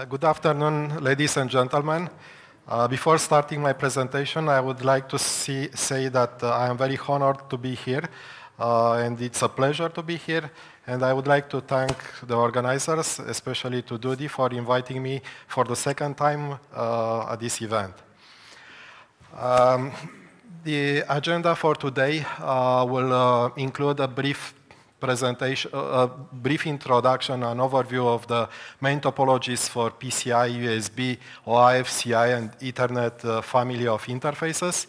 Uh, good afternoon, ladies and gentlemen. Uh, before starting my presentation, I would like to see, say that uh, I am very honored to be here, uh, and it's a pleasure to be here. And I would like to thank the organizers, especially to Dudi, for inviting me for the second time uh, at this event. Um, the agenda for today will include a brief presentation, a brief introduction, an overview of the main topologies for PCI, USB, OIF, and Ethernet uh, family of interfaces.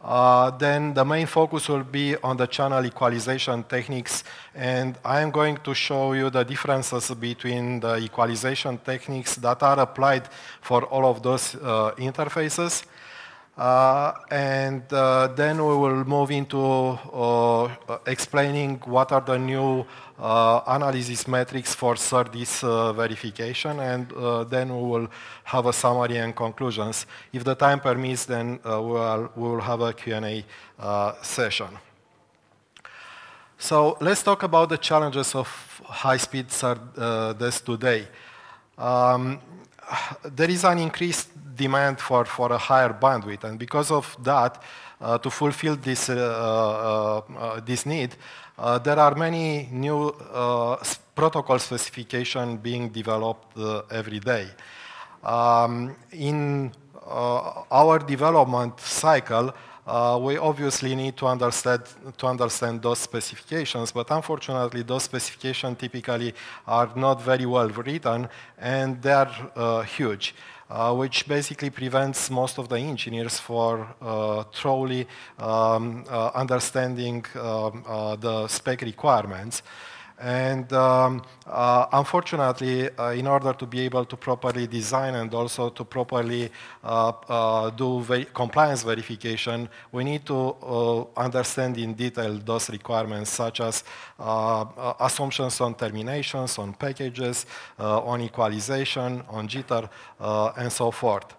Uh, then the main focus will be on the channel equalization techniques, and I am going to show you the differences between the equalization techniques that are applied for all of those uh, interfaces. Uh, and uh, then we will move into uh, explaining what are the new analysis metrics for SerDes uh, verification, and then we will have a summary and conclusions. If the time permits, then we will, we, will, have a Q&A session. So let's talk about the challenges of high-speed SerDes today. Um, there is an increased demand for, for a higher bandwidth, and because of that, uh, to fulfill this, uh, uh, uh this need, uh, there are many new protocol specifications being developed every day. Um, in our development cycle, uh, we obviously need to understand, to understand those specifications, but unfortunately those specifications typically are not very well written and they're uh, huge. Uh, which basically prevents most of the engineers for uh, truly um, uh, understanding um, uh, the spec requirements. And um, uh, unfortunately, uh, in order to be able to properly design and also to properly uh, uh do ver compliance verification, we need to uh, understand in detail those requirements, such as uh, assumptions on terminations, on packages, on equalization, on jitter, and so forth.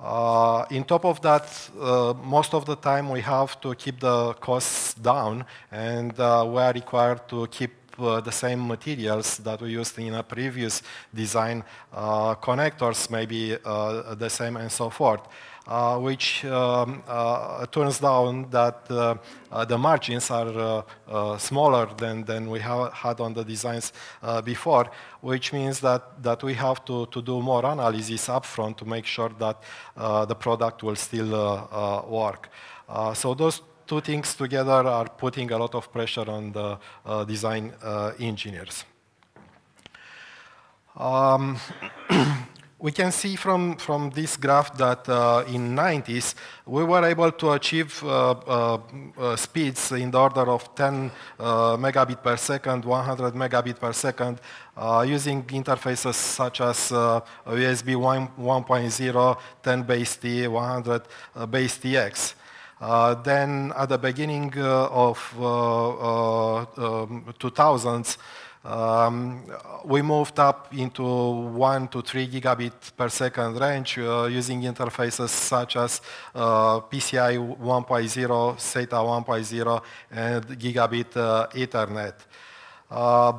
Uh, in top of that, uh, most of the time we have to keep the costs down and uh, we are required to keep uh, the same materials that we used in a previous design. Uh, connectors maybe uh, the same and so forth. Uh, which um, uh, turns down that uh, the margins are smaller than, than we have had on the designs before, which means that, that we have to, to do more analysis upfront to make sure that the product will still work. so those two things together are putting a lot of pressure on the uh, design uh, engineers. Um, we can see from, from this graph that uh, in 90s, we were able to achieve uh, uh, uh speeds in the order of 10 megabit per second, 100 megabit per second, using interfaces such as USB 1.0, 10 base T, 100 base TX. Uh, then at the beginning uh, of uh, um, 2000s, um, we moved up into 1 to 3 gigabit per second range uh, using interfaces such as uh, PCI 1.0, SATA 1.0, and gigabit uh, Ethernet.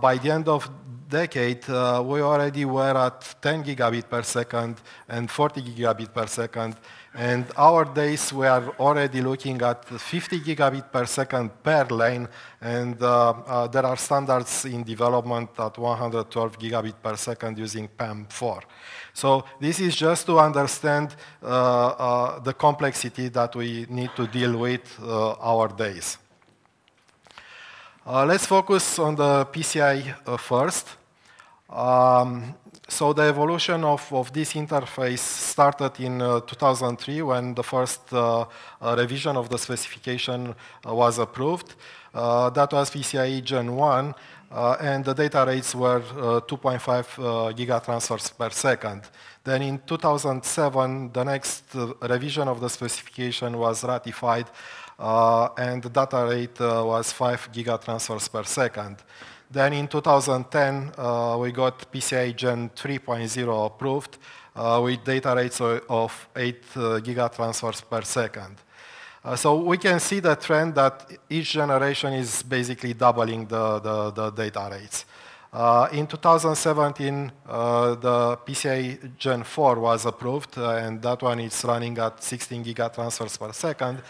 by the end of decade, we already were at 10 gigabit per second and 40 gigabit per second, and our days, we are already looking at 50 gigabit per second per lane, and uh, uh, there are standards in development at 112 gigabit per second using PAM4. So this is just to understand uh, uh the complexity that we need to deal with uh, our days. Uh, let's focus on the PCI first. Um, so the evolution of, of this interface started in uh, 2003 when the first uh, uh, revision of the specification uh, was approved. Uh, that was PCIe Gen 1, uh, and the data rates were 2.5 gigatransfers per second. Then in 2007, the next revision of the specification was ratified, and the data rate was 5 gigatransfers per second. Then in 2010, uh, we got PCI Gen 3.0 approved uh, with data rates of 8 uh, gigatransfers per second. Uh, so we can see the trend that each generation is basically doubling the, the, the data rates. Uh, in 2017, uh, the PCI Gen 4 was approved, and that one is running at 16 gigatransfers per second.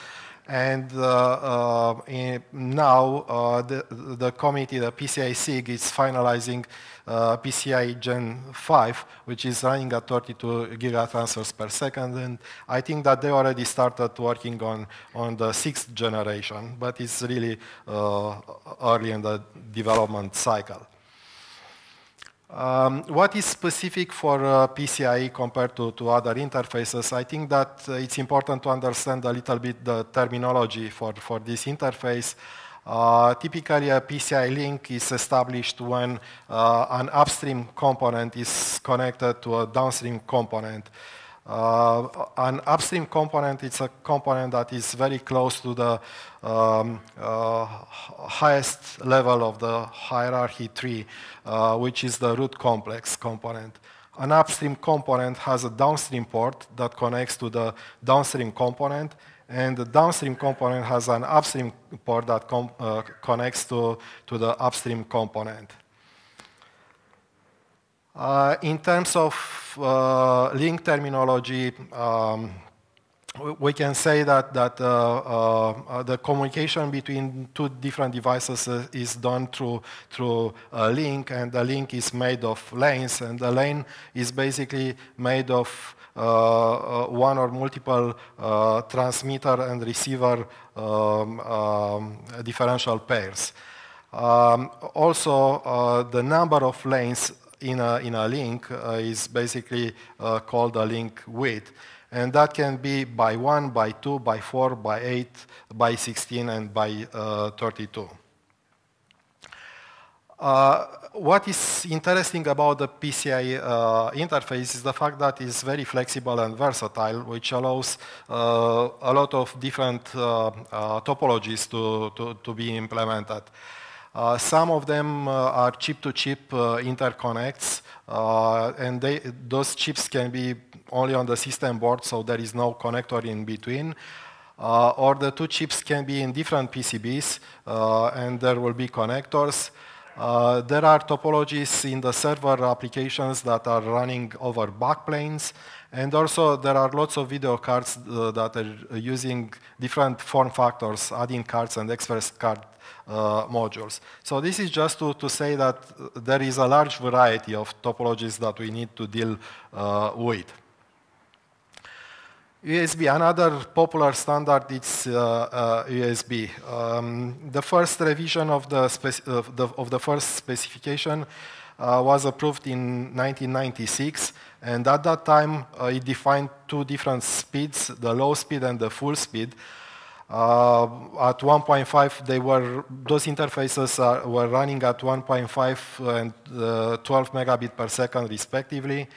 And uh, uh, now uh, the, the committee, the PCI SIG, is finalizing PCI Gen 5, which is running at 32 gigatransfers per second. And I think that they already started working on, on the sixth generation, but it's really early in the development cycle. Um, what is specific for uh, PCIe compared to, to other interfaces? I think that uh, it's important to understand a little bit the terminology for, for this interface. Uh, typically, a PCI link is established when uh, an upstream component is connected to a downstream component. Uh, an upstream component is a component that is very close to the um, uh, highest level of the hierarchy tree, uh, which is the root complex component. An upstream component has a downstream port that connects to the downstream component, and the downstream component has an upstream port that uh, connects to, to the upstream component. Uh, in terms of uh, link terminology, um, we can say that, that uh, uh, the communication between two different devices is done through, through a link, and the link is made of lanes, and the lane is basically made of uh, one or multiple uh, transmitter and receiver um, um, differential pairs. Um, also, uh, the number of lanes in a, in a link uh, is basically uh, called a link width. And that can be by 1, by 2, by 4, by 8, by 16, and by uh, 32. Uh, what is interesting about the PCI uh, interface is the fact that it's very flexible and versatile, which allows uh, a lot of different topologies to, to, to be implemented. Uh, some of them uh, are chip-to-chip uh, interconnects, and they, those chips can be only on the system board, so there is no connector in between. Uh, or the two chips can be in different PCBs, uh, and there will be connectors. Uh, there are topologies in the server applications that are running over backplanes, and also there are lots of video cards that are using different form factors, add-in cards and express card uh, modules. So this is just to, to say that there is a large variety of topologies that we need to deal uh, with. USB, another popular standard is uh, USB. Uh, um, the first revision of the, of the, of the first specification uh, was approved in 1996, and at that time uh, it defined two different speeds, the low speed and the full speed. Uh, at 1.5, they were those interfaces are, were running at 1.5 and uh, 12 megabit per second, respectively.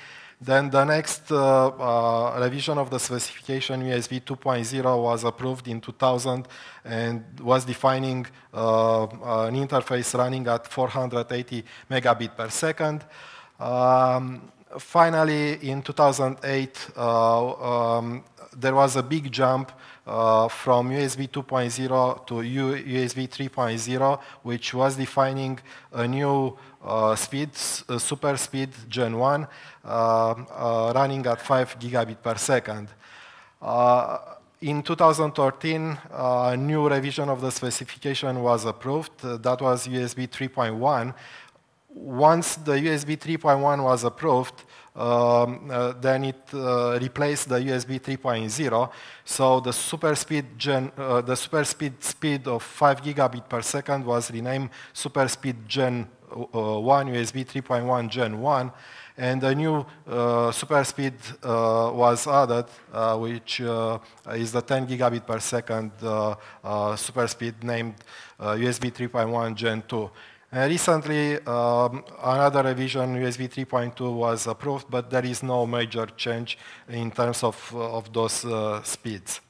Then the next uh, uh revision of the specification, USB 2.0, was approved in 2000 and was defining uh, an interface running at 480 megabit per second. Um, finally, in 2008, uh, um, there was a big jump uh, from USB 2.0 to USB 3.0, which was defining a new uh, speed, uh, super speed Gen 1, uh, uh, running at 5 gigabit per second. In 2013, a new revision of the specification was approved. that was USB 3.1. Once the USB 3.1 was approved, then it uh, replaced the USB 3.0. So the super speed gen, uh, the super speed speed of 5 gigabit per second was renamed super speed Gen 1, USB 3.1 Gen 1 and a new uh, super speed uh, was added, uh, which is the 10 gigabit per second super speed named USB 3.1 Gen 2. And recently, um, another revision, USB 3.2, was approved, but there is no major change in terms of, uh, of those uh, speeds.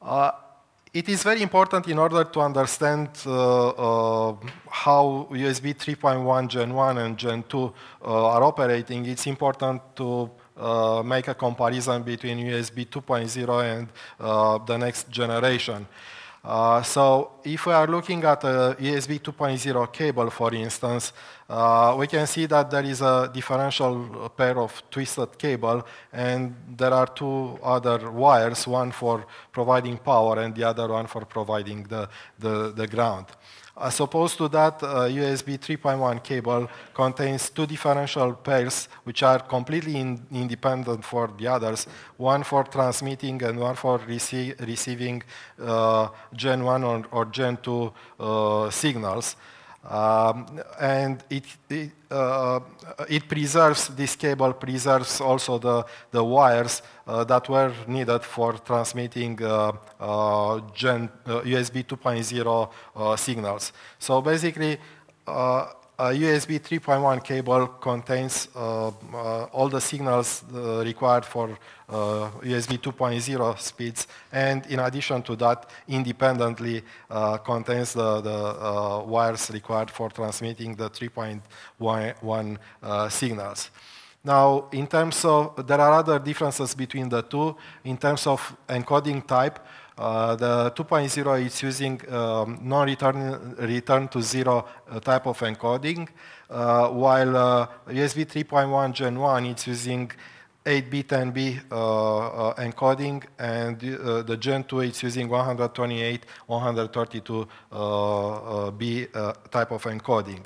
Uh, it is very important in order to understand uh, uh, how USB 3.1 Gen 1 and Gen 2 uh, are operating, it's important to make a comparison between USB 2.0 and the next generation. Uh, so if we are looking at a USB 2.0 cable, for instance, uh, we can see that there is a differential pair of twisted cable, and there are two other wires, one for providing power and the other one for providing the, the, the ground. As opposed to that, uh, USB 3.1 cable contains two differential pairs which are completely in independent for the others, one for transmitting and one for rece receiving uh, Gen 1 or, or Gen 2 uh, signals. Um, and it, it, uh, it, preserves, this cable preserves also the, the wires uh, that were needed for transmitting uh, uh Gen, USB uh, 2.0 uh, signals. So basically, a USB 3.1 cable contains uh, uh, all the signals uh, required for USB 2.0 speeds, and in addition to that, independently contains the, the wires required for transmitting the 3.1 signals. Now, in terms of, there are other differences between the two. In terms of encoding type, uh, the 2.0 is using um, non-return return to zero uh, type of encoding, uh, while USB 3.1 Gen 1 is using 8-bit NB uh, encoding, and the Gen 2 is using 128, 132B type of encoding.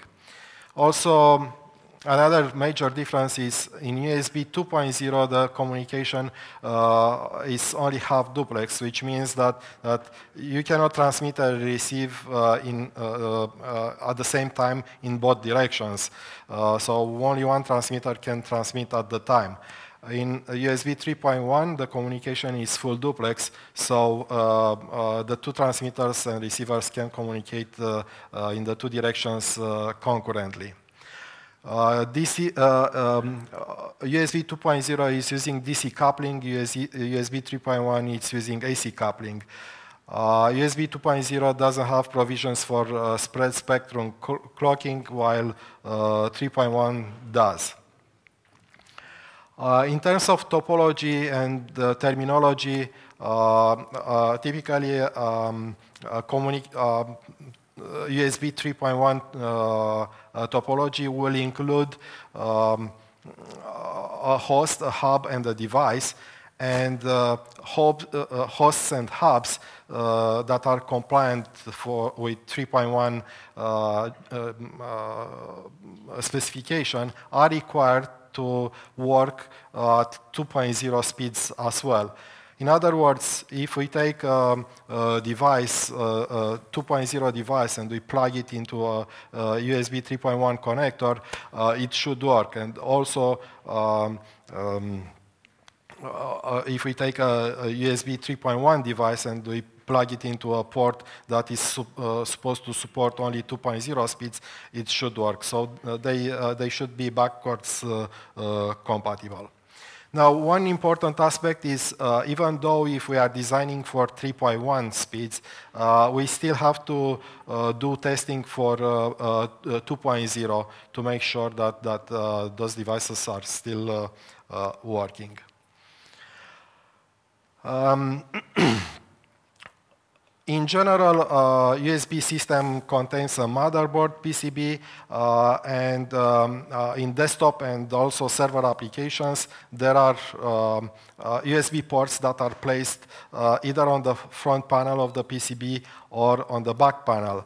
Also, Another major difference is in USB 2.0, the communication uh, is only half duplex, which means that, that you cannot transmit and receive uh, in, uh, uh at the same time in both directions. Uh, so only one transmitter can transmit at the time. In USB 3.1, the communication is full duplex, so uh, the two transmitters and receivers can communicate in the two directions concurrently. Uh, DC, uh, um, USB 2.0 is using DC coupling, USB, USB 3.1 is using AC coupling. Uh, USB 2.0 doesn't have provisions for uh, spread spectrum clocking, while uh, 3.1 does. Uh, in terms of topology and terminology, typically um, USB 3.1 uh, uh, topology will include um, a host, a hub, and a device, and uh, uh, hosts and hubs uh, that are compliant for, with 3.1 uh, specification are required to work at 2.0 speeds as well. In other words, if we take um, a device, uh, a 2.0 device, and we plug it into a, a USB 3.1 connector, uh, it should work. And also, um, um, uh, if we take a, a USB 3.1 device and we plug it into a port that is uh, supposed to support only 2.0 speeds, it should work. So uh, they, uh, they should be backwards compatible. Now, one important aspect is uh, even though if we are designing for 3.1 speeds, uh, we still have to uh, do testing for uh, uh, 2.0 to make sure that, that uh, those devices are still working. Um, In general, uh, USB system contains a motherboard PCB, uh, and um, uh, in desktop and also server applications, there are um, USB uh, ports that are placed uh, either on the front panel of the PCB or on the back panel.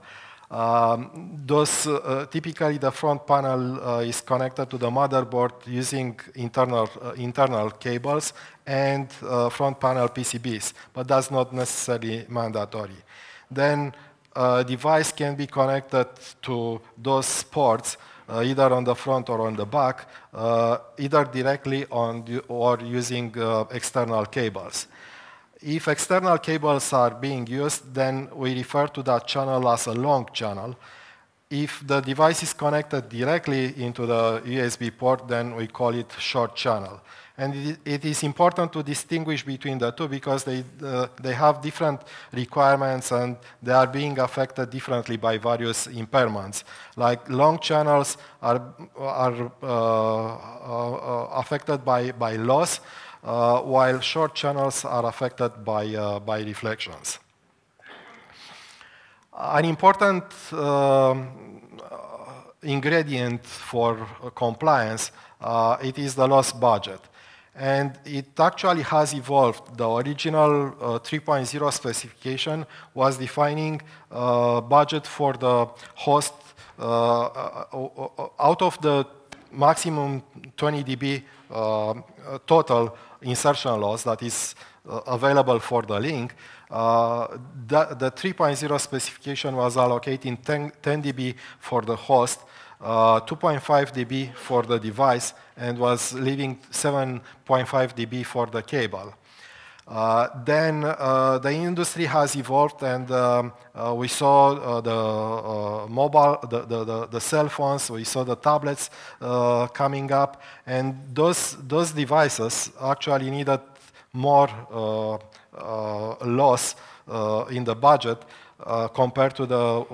Um, those, uh, typically the front panel uh, is connected to the motherboard using internal, uh, internal cables and uh, front panel PCBs, but that's not necessarily mandatory. Then a device can be connected to those ports uh, either on the front or on the back, uh, either directly on the, or using external cables. If external cables are being used, then we refer to that channel as a long channel. If the device is connected directly into the USB port, then we call it short channel. And it is important to distinguish between the two because they, uh, they have different requirements and they are being affected differently by various impairments. Like long channels are, are uh, uh, affected by, by loss, uh, while short channels are affected by, uh, by reflections. an important um, ingredient for compliance, uh, it is the loss budget. And it actually has evolved. The original uh, 3.0 specification was defining uh, budget for the host uh, uh, out of the maximum 20 dB uh, total insertion loss that is available for the link, uh, the, the 3.0 specification was allocating 10, 10 dB for the host, uh, 2.5 dB for the device, and was leaving 7.5 dB for the cable. Uh, then uh, the industry has evolved, and um, uh, we saw uh, the mobile, the, the, the, cell phones, we saw the tablets coming up, and those, those devices actually needed more uh, loss uh, in the budget uh, compared to the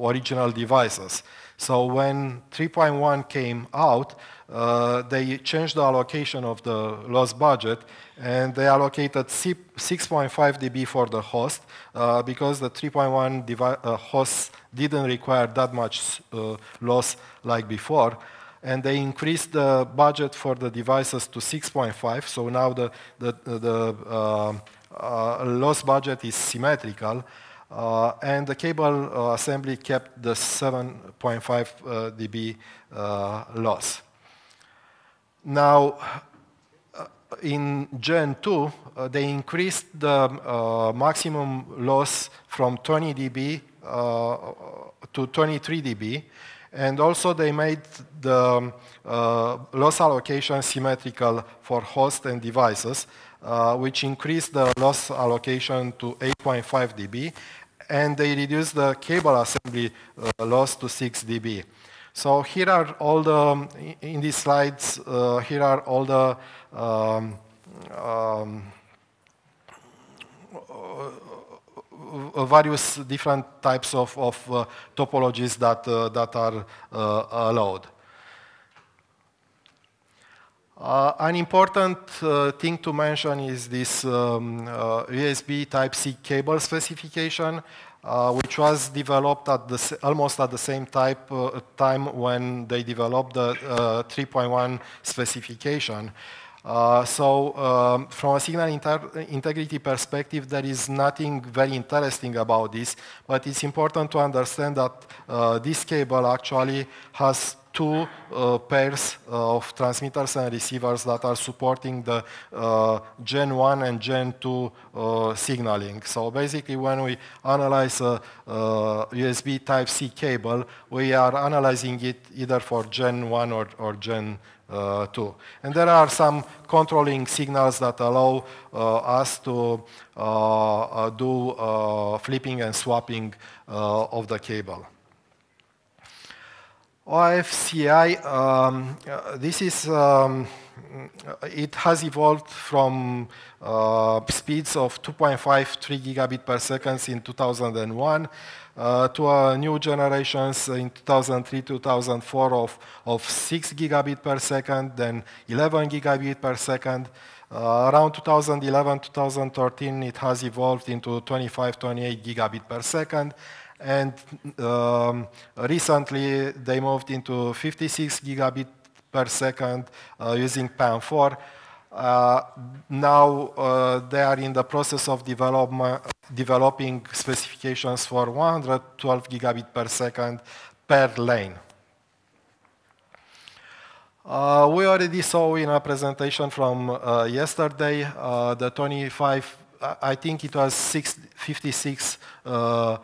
original devices. So when 3.1 came out, uh, they changed the allocation of the loss budget and they allocated 6.5 dB for the host uh, because the 3.1 uh, host didn't require that much loss like before and they increased the budget for the devices to 6.5. So now the, the, the uh, uh, loss budget is symmetrical. Uh, and the cable uh, assembly kept the 7.5 uh, dB uh, loss. Now, in Gen 2, they increased the maximum loss from 20 dB to 23 dB, and also they made the uh, loss allocation symmetrical for host and devices, uh, which increased the loss allocation to 8.5 dB, and they reduced the cable assembly uh, loss to 6 dB. So here are all the, in these slides, uh, here are all the um, um, uh, various different types of, of uh, topologies that, uh, that are allowed. Uh, an important uh, thing to mention is this um, uh, USB Type-C cable specification, which was developed at the, almost at the same type, time when they developed the 3.1 specification. Uh, so um, from a signal integrity perspective, there is nothing very interesting about this, but it's important to understand that uh, this cable actually has two uh, pairs of transmitters and receivers that are supporting the uh, Gen 1 and Gen 2 uh, signaling. So basically, when we analyze a, USB Type-C cable, we are analyzing it either for Gen 1 or, or Gen uh, 2. And there are some controlling signals that allow uh, us to uh, do flipping and swapping of the cable. OIF-CEI, um, this is, um, it has evolved from uh, speeds of 2.5, 3 gigabit per second in 2001 uh, to new generations in 2003, 2004 of, of 6 gigabit per second, then 11 gigabit per second. Uh, around 2011, 2013, it has evolved into 25, 28 gigabit per second. And um, recently, they moved into 56 gigabit per second uh, using PAM4. Uh, now uh, they are in the process of developing specifications for 112 gigabit per second per lane. Uh, we already saw in a presentation from uh, yesterday uh, the 25, I think it was 6, 56 uh,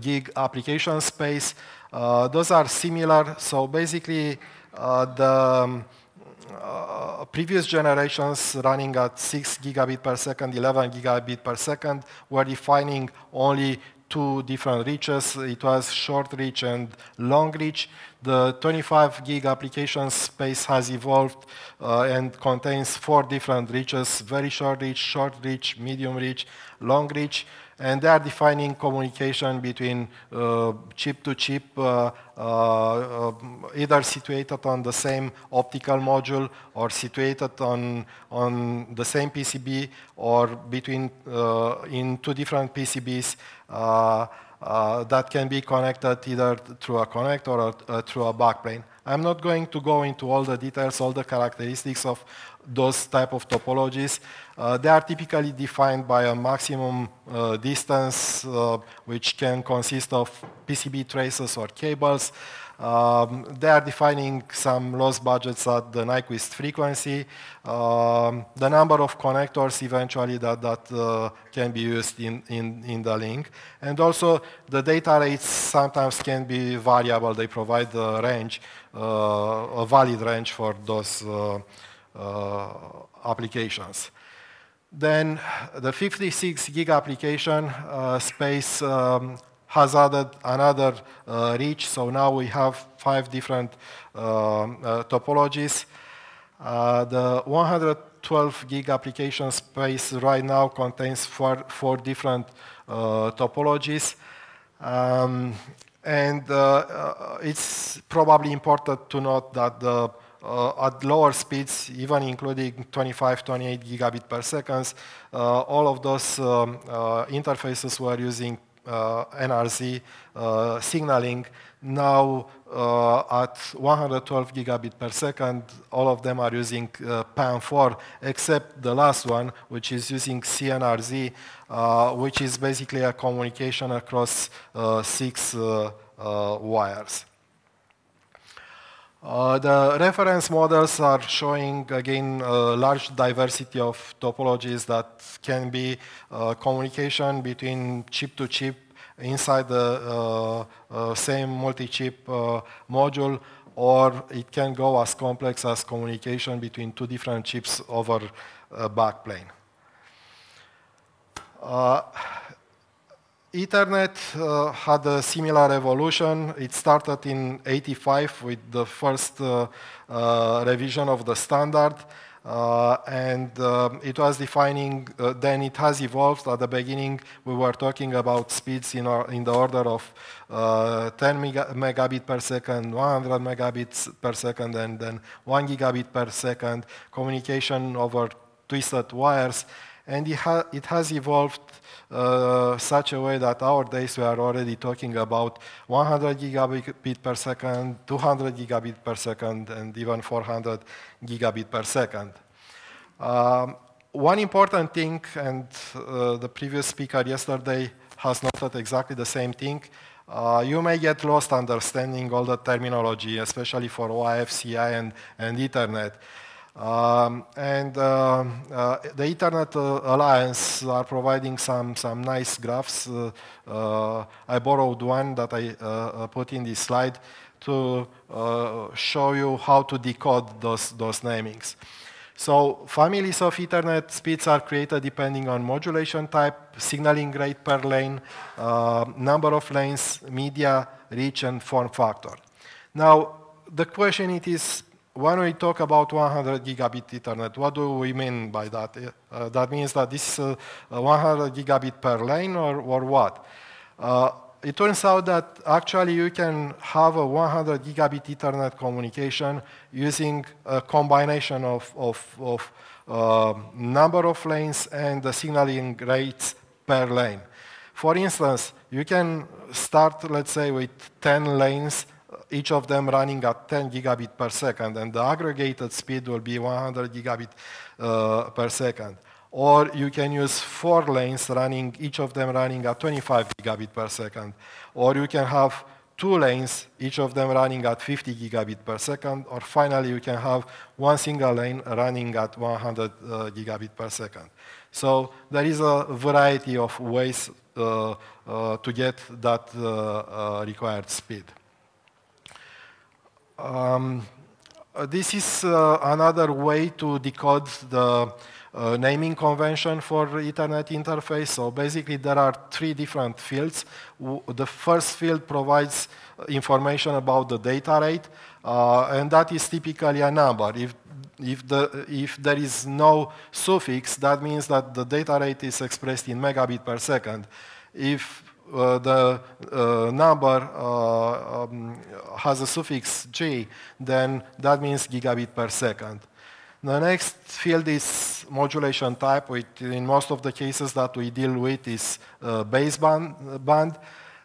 gig application space. Those are similar. So basically, the um, uh, previous generations running at 6 gigabit per second, 11 gigabit per second were defining only two different reaches. It was short reach and long reach. The 25 gig application space has evolved uh, and contains four different reaches, very short reach, short reach, medium reach, long reach. and they are defining communication between uh, chip to chip, uh, uh, either situated on the same optical module or situated on, on the same PCB or between in two different PCBs uh, that can be connected either through a connector or uh, through a backplane. I'm not going to go into all the details, all the characteristics of those type of topologies. Uh, they are typically defined by a maximum uh, distance, uh, which can consist of PCB traces or cables. Um, they are defining some loss budgets at the Nyquist frequency, um, the number of connectors eventually that, that uh, can be used in, in, in the link. And also the data rates sometimes can be variable. They provide a range, uh, a valid range for those uh, uh applications. Then the 56 gig application uh, space um, has added another uh, reach. So now we have five different uh, uh, topologies. the 112 gig application space right now contains four, four different topologies. Um, and uh, it's probably important to note that the, uh, at lower speeds, even including 25, 28 gigabit per second, uh, all of those um, interfaces were using uh, NRZ uh, signaling now uh, at 112 gigabit per second, all of them are using uh, PAM4, except the last one, which is using CNRZ, uh, which is basically a communication across uh, six wires. Uh, the reference models are showing, again, a large diversity of topologies that can be uh, communication between chip to chip inside the uh, uh, same multi-chip uh, module, or it can go as complex as communication between two different chips over a backplane. Ethernet uh, had a similar evolution. It started in 85 with the first uh, uh, revision of the standard. Uh, and um, it was defining, uh, then it has evolved. At the beginning, we were talking about speeds in, our, in the order of uh, 10 mega, megabit per second, 100 megabits per second, and then 1 gigabit per second, communication over twisted wires. And it, ha it has evolved uh, such a way that our days we are already talking about 100 gigabit per second, 200 gigabit per second, and even 400 gigabit per second. Um, one important thing, and uh, the previous speaker yesterday has noted exactly the same thing, uh, you may get lost understanding all the terminology, especially for OIF-CEI and, and Ethernet. Um, and uh, uh, the Ethernet uh, Alliance are providing some, some nice graphs. Uh, uh, I borrowed one that I uh, put in this slide to show you how to decode those, those namings. So families of Ethernet speeds are created depending on modulation type, signaling rate per lane, number of lanes, media, reach, and form factor. Now, the question it is, when we talk about 100 gigabit Ethernet, what do we mean by that? Uh, that means that this is uh, 100 gigabit per lane or, or what? Uh, it turns out that actually you can have a 100 gigabit Ethernet communication using a combination of, of, of uh, number of lanes and the signaling rates per lane. For instance, you can start, let's say, with 10 lanes each of them running at 10 gigabit per second, and the aggregated speed will be 100 gigabit uh, per second. Or you can use four lanes running, each of them running at 25 gigabit per second. Or you can have two lanes, each of them running at 50 gigabit per second, or finally you can have one single lane running at 100 uh, gigabit per second. So there is a variety of ways uh, uh, to get that uh, uh, required speed. Um, uh, this is uh, another way to decode the uh, naming convention for Ethernet interface. So basically, there are three different fields. W the first field provides information about the data rate, uh, and that is typically a number. If if, the, if there is no suffix, that means that the data rate is expressed in megabit per second. If uh, the uh, number uh, um, has a suffix g, then that means gigabit per second. The next field is modulation type, which in most of the cases that we deal with is uh, baseband. Band.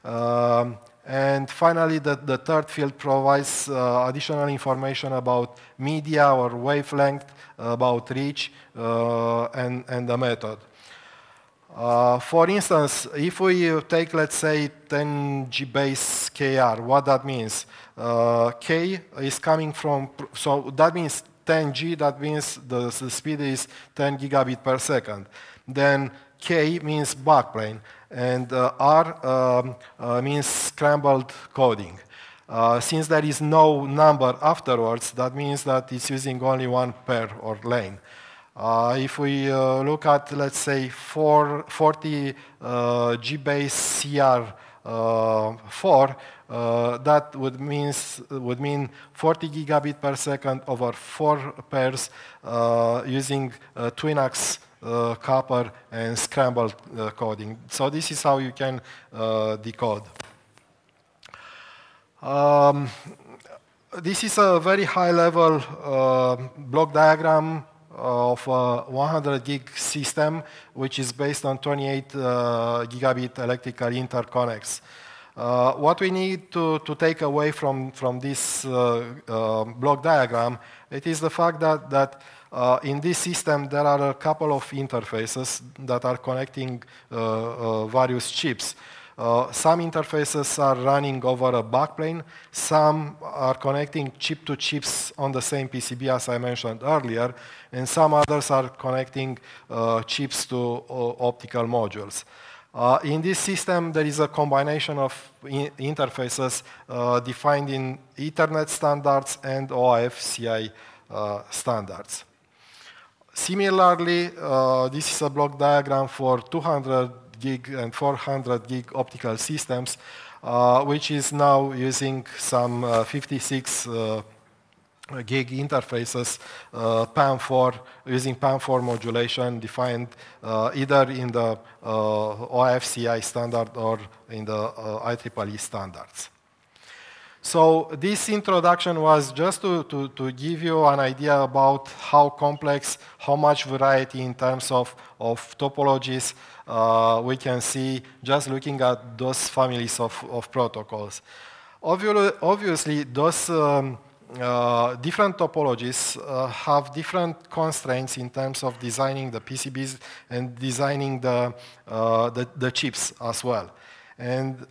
Um, and finally, the, the, third field provides uh, additional information about media or wavelength, about reach, uh, and, and the method. Uh, for instance, if we take, let's say, 10 G base KR, what that means? Uh, K is coming from, so that means 10G, that means the, the speed is 10 gigabit per second. Then K means backplane, and uh, R um, uh, means scrambled coding. Uh, since there is no number afterwards, that means that it's using only one pair or lane. Uh, if we uh, look at, let's say, four, 40 uh, G-base CR4, uh, that would, means, would mean 40 gigabit per second over four pairs uh, using uh, Twinax copper and scrambled coding. So this is how you can decode. Um, this is a very high-level block diagram of a 100 gig system, which is based on 28 uh, gigabit electrical interconnects. Uh, what we need to, to take away from, from this uh, uh, block diagram, it is the fact that, that uh, in this system there are a couple of interfaces that are connecting uh, various chips. Uh, some interfaces are running over a backplane. Some are connecting chip to chips on the same PCB as I mentioned earlier. And some others are connecting uh, chips to uh, optical modules. Uh, in this system, there is a combination of interfaces uh, defined in Ethernet standards and OIF-CEI uh, standards. Similarly, this is a block diagram for 200 gig and 400 gig optical systems, uh, which is now using some uh, 56 uh, gig interfaces, uh, PAM4, using PAM4 modulation defined uh, either in the uh, OIF-CEI standard or in the IEEE standards. So this introduction was just to, to, to, give you an idea about how complex, how much variety in terms of, of topologies uh, we can see just looking at those families of, of protocols. Obviously, obviously those um, uh, different topologies uh, have different constraints in terms of designing the PCBs and designing the, uh, the, the, chips as well. And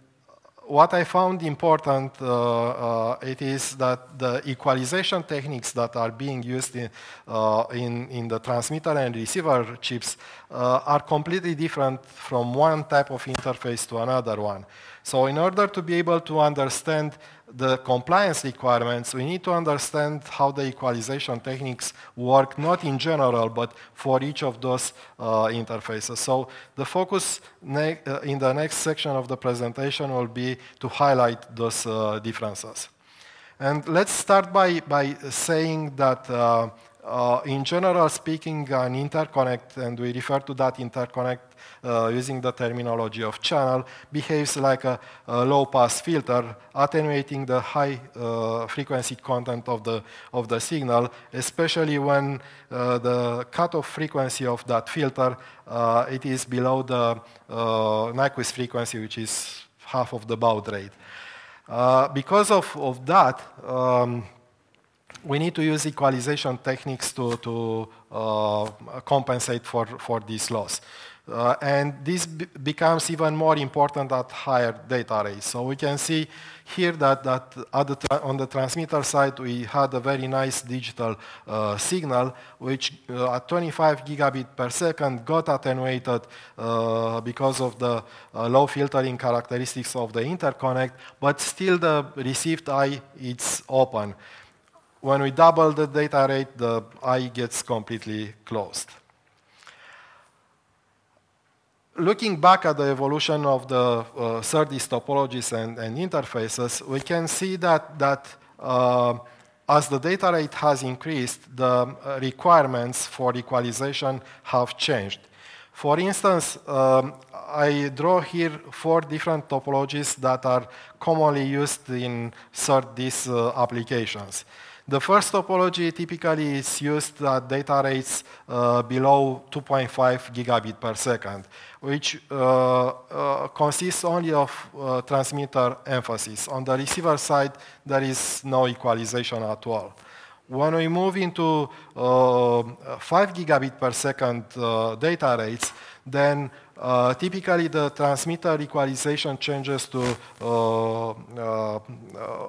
what I found important uh, uh, it is that the equalization techniques that are being used in, uh, in, in, the transmitter and receiver chips are completely different from one type of interface to another one. So in order to be able to understand the compliance requirements, we need to understand how the equalization techniques work, not in general, but for each of those uh, interfaces. So the focus uh, in the next section of the presentation will be to highlight those uh, differences. And let's start by, by saying that uh, in general speaking, an interconnect, and we refer to that interconnect uh, using the terminology of channel, behaves like a, a low-pass filter, attenuating the high uh, frequency content of the, of the signal, especially when uh, the cutoff frequency of that filter, uh, it is below the Nyquist frequency, which is half of the baud rate. because of, of that, um, we need to use equalization techniques to, to uh, compensate for, for this loss. Uh, and this becomes even more important at higher data rates. So we can see here that, that the on the transmitter side, we had a very nice digital uh, signal, which uh, at 25 gigabit per second got attenuated uh, because of the uh, low filtering characteristics of the interconnect, but still the received eye, it's open. When we double the data rate, the eye gets completely closed. Looking back at the evolution of the uh, SerDes topologies and, and, interfaces, we can see that, that uh, as the data rate has increased, the requirements for equalization have changed. For instance, um, I draw here four different topologies that are commonly used in these uh, applications. The first topology typically is used at data rates uh, below 2.5 gigabit per second, which uh, uh, consists only of uh, transmitter emphasis. On the receiver side, there is no equalization at all. When we move into uh, 5 gigabit per second uh, data rates, then uh, typically the transmitter equalization changes to uh, uh,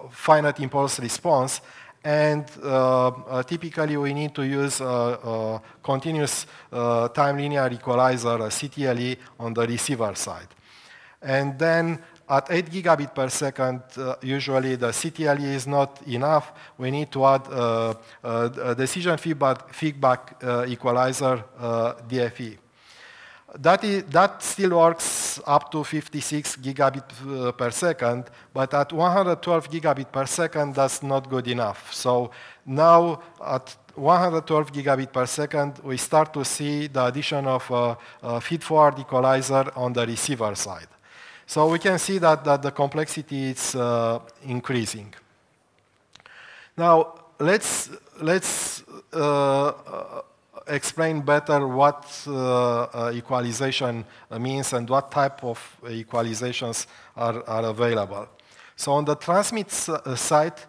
finite impulse response, and uh, uh, typically we need to use a, continuous uh, time linear equalizer, a CTLE, on the receiver side. And then at 8 gigabit per second, uh, usually the CTLE is not enough. We need to add uh, a decision feedback, feedback uh, equalizer, DFE. That, is, that still works up to 56 gigabit uh, per second, but at 112 gigabit per second, that's not good enough. So now at 112 gigabit per second, we start to see the addition of a, a feed-forward equalizer on the receiver side. So we can see that, that the complexity is uh, increasing. Now, let's, let's uh, explain better what uh, uh, equalization means and what type of equalizations are, are available. So on the transmit uh, side,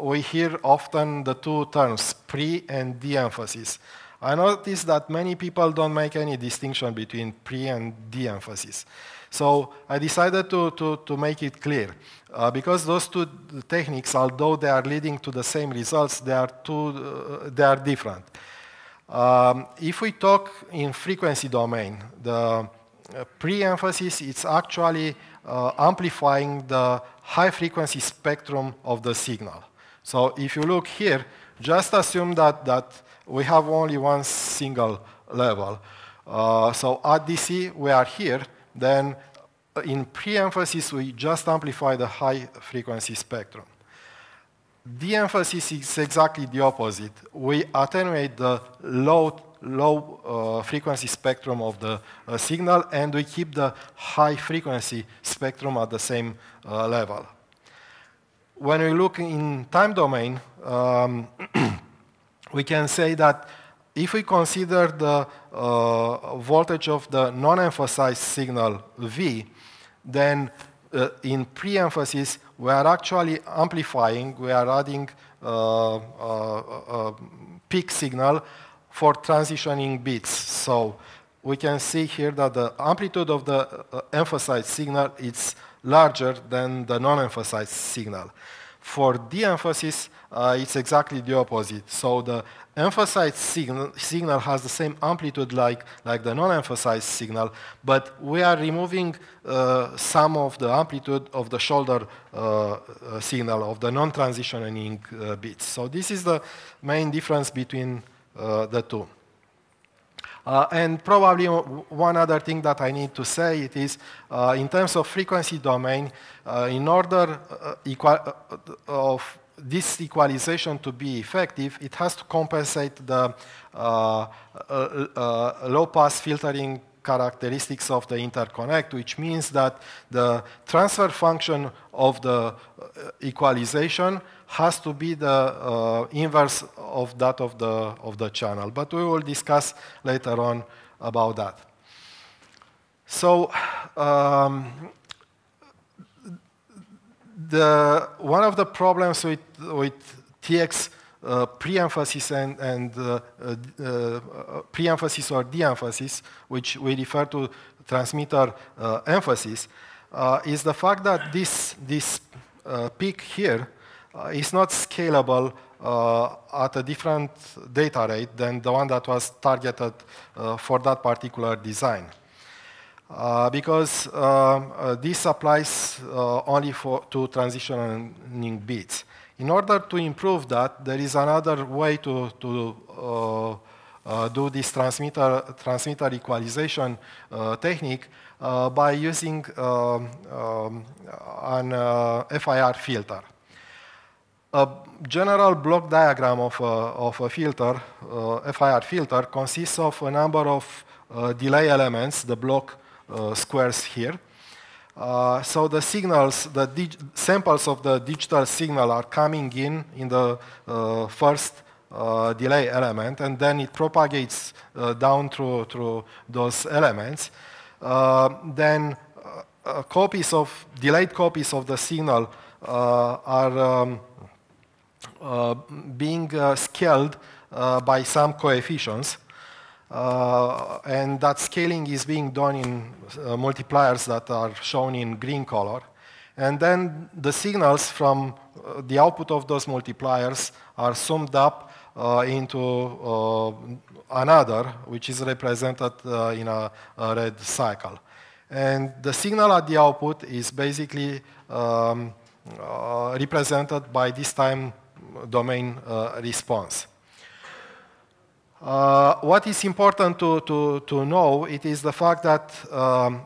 we hear often the two terms, pre and de-emphasis. I notice that many people don't make any distinction between pre and de-emphasis. So I decided to, to, to make it clear. Uh, because those two techniques, although they are leading to the same results, they are, two, uh, they are different. Um, if we talk in frequency domain, the uh, pre-emphasis is actually uh, amplifying the high frequency spectrum of the signal. So if you look here, just assume that, that we have only one single level. Uh, so at DC, we are here, then in pre-emphasis, we just amplify the high frequency spectrum. De-emphasis is exactly the opposite. We attenuate the low, low uh, frequency spectrum of the uh, signal and we keep the high frequency spectrum at the same uh, level. When we look in time domain, um, we can say that if we consider the uh, voltage of the non-emphasized signal V, then uh, in pre-emphasis, we are actually amplifying, we are adding uh, uh, peak signal for transitioning bits. So we can see here that the amplitude of the uh, emphasized signal is larger than the non-emphasized signal. For de-emphasis, uh, it's exactly the opposite. So the emphasized signal, signal has the same amplitude like, like the non-emphasized signal, but we are removing uh, some of the amplitude of the shoulder uh, uh signal, of the non-transitioning uh, bits. So this is the main difference between uh, the two. Uh, and probably one other thing that I need to say it is, in terms of frequency domain, in order of this equalization to be effective, it has to compensate the uh, uh, uh, low-pass filtering characteristics of the interconnect, which means that the transfer function of the equalization has to be the uh, inverse of that of the, of the channel. But we will discuss later on about that. So um, the, one of the problems with, with TX uh, pre-emphasis and, and uh, uh, uh, pre-emphasis or de-emphasis, which we refer to transmitter uh, emphasis, uh, is the fact that this, this peak here is not scalable at a different data rate than the one that was targeted for that particular design. Uh, because um, uh, this applies uh, only for, to transitioning bits. In order to improve that, there is another way to, to uh, do this transmitter, transmitter equalization technique by using um, um, an FIR filter. a general block diagram of a, of a filter, FIR filter, consists of a number of delay elements, the block squares here. Uh, so the signals, the samples of the digital signal are coming in in the uh, first uh, delay element, and then it propagates down through, through those elements. then copies of, delayed copies of the signal are um, uh, being uh, scaled uh, by some coefficients. And that scaling is being done in multipliers that are shown in green color. And then the signals from the output of those multipliers are summed up uh, into uh, another, which is represented uh, in a, a, red cycle. And the signal at the output is basically um, represented by this time domain uh, response. Uh, what is important to, to, to know, it is the fact that um,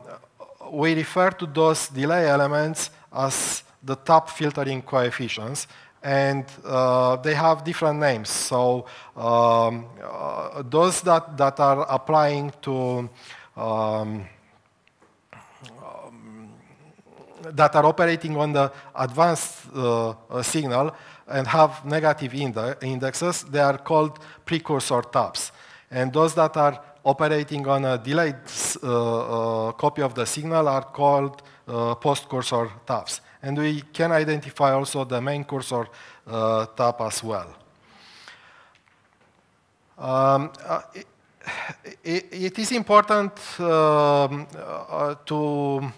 we refer to those delay elements as the tap filtering coefficients, and uh, they have different names. So um, uh, those that, that are applying to um, that are operating on the advanced uh, signal and have negative indexes, they are called precursor taps. And those that are operating on a delayed uh, uh, copy of the signal are called uh, post-cursor taps. And we can identify also the main cursor uh, tap as well. Um, uh, it, it is important um, uh, to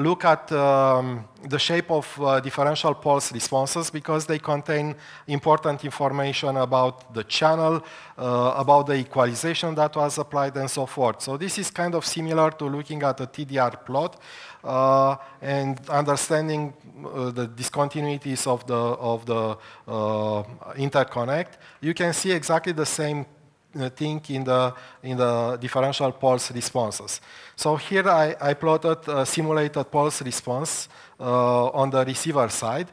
look at um, the shape of uh, differential pulse responses because they contain important information about the channel, uh, about the equalization that was applied, and so forth. So this is kind of similar to looking at a TDR plot uh, and understanding uh, the discontinuities of the, of the uh, interconnect. You can see exactly the same thing in the, in the differential pulse responses. So here I, I plotted a simulated pulse response uh, on the receiver side.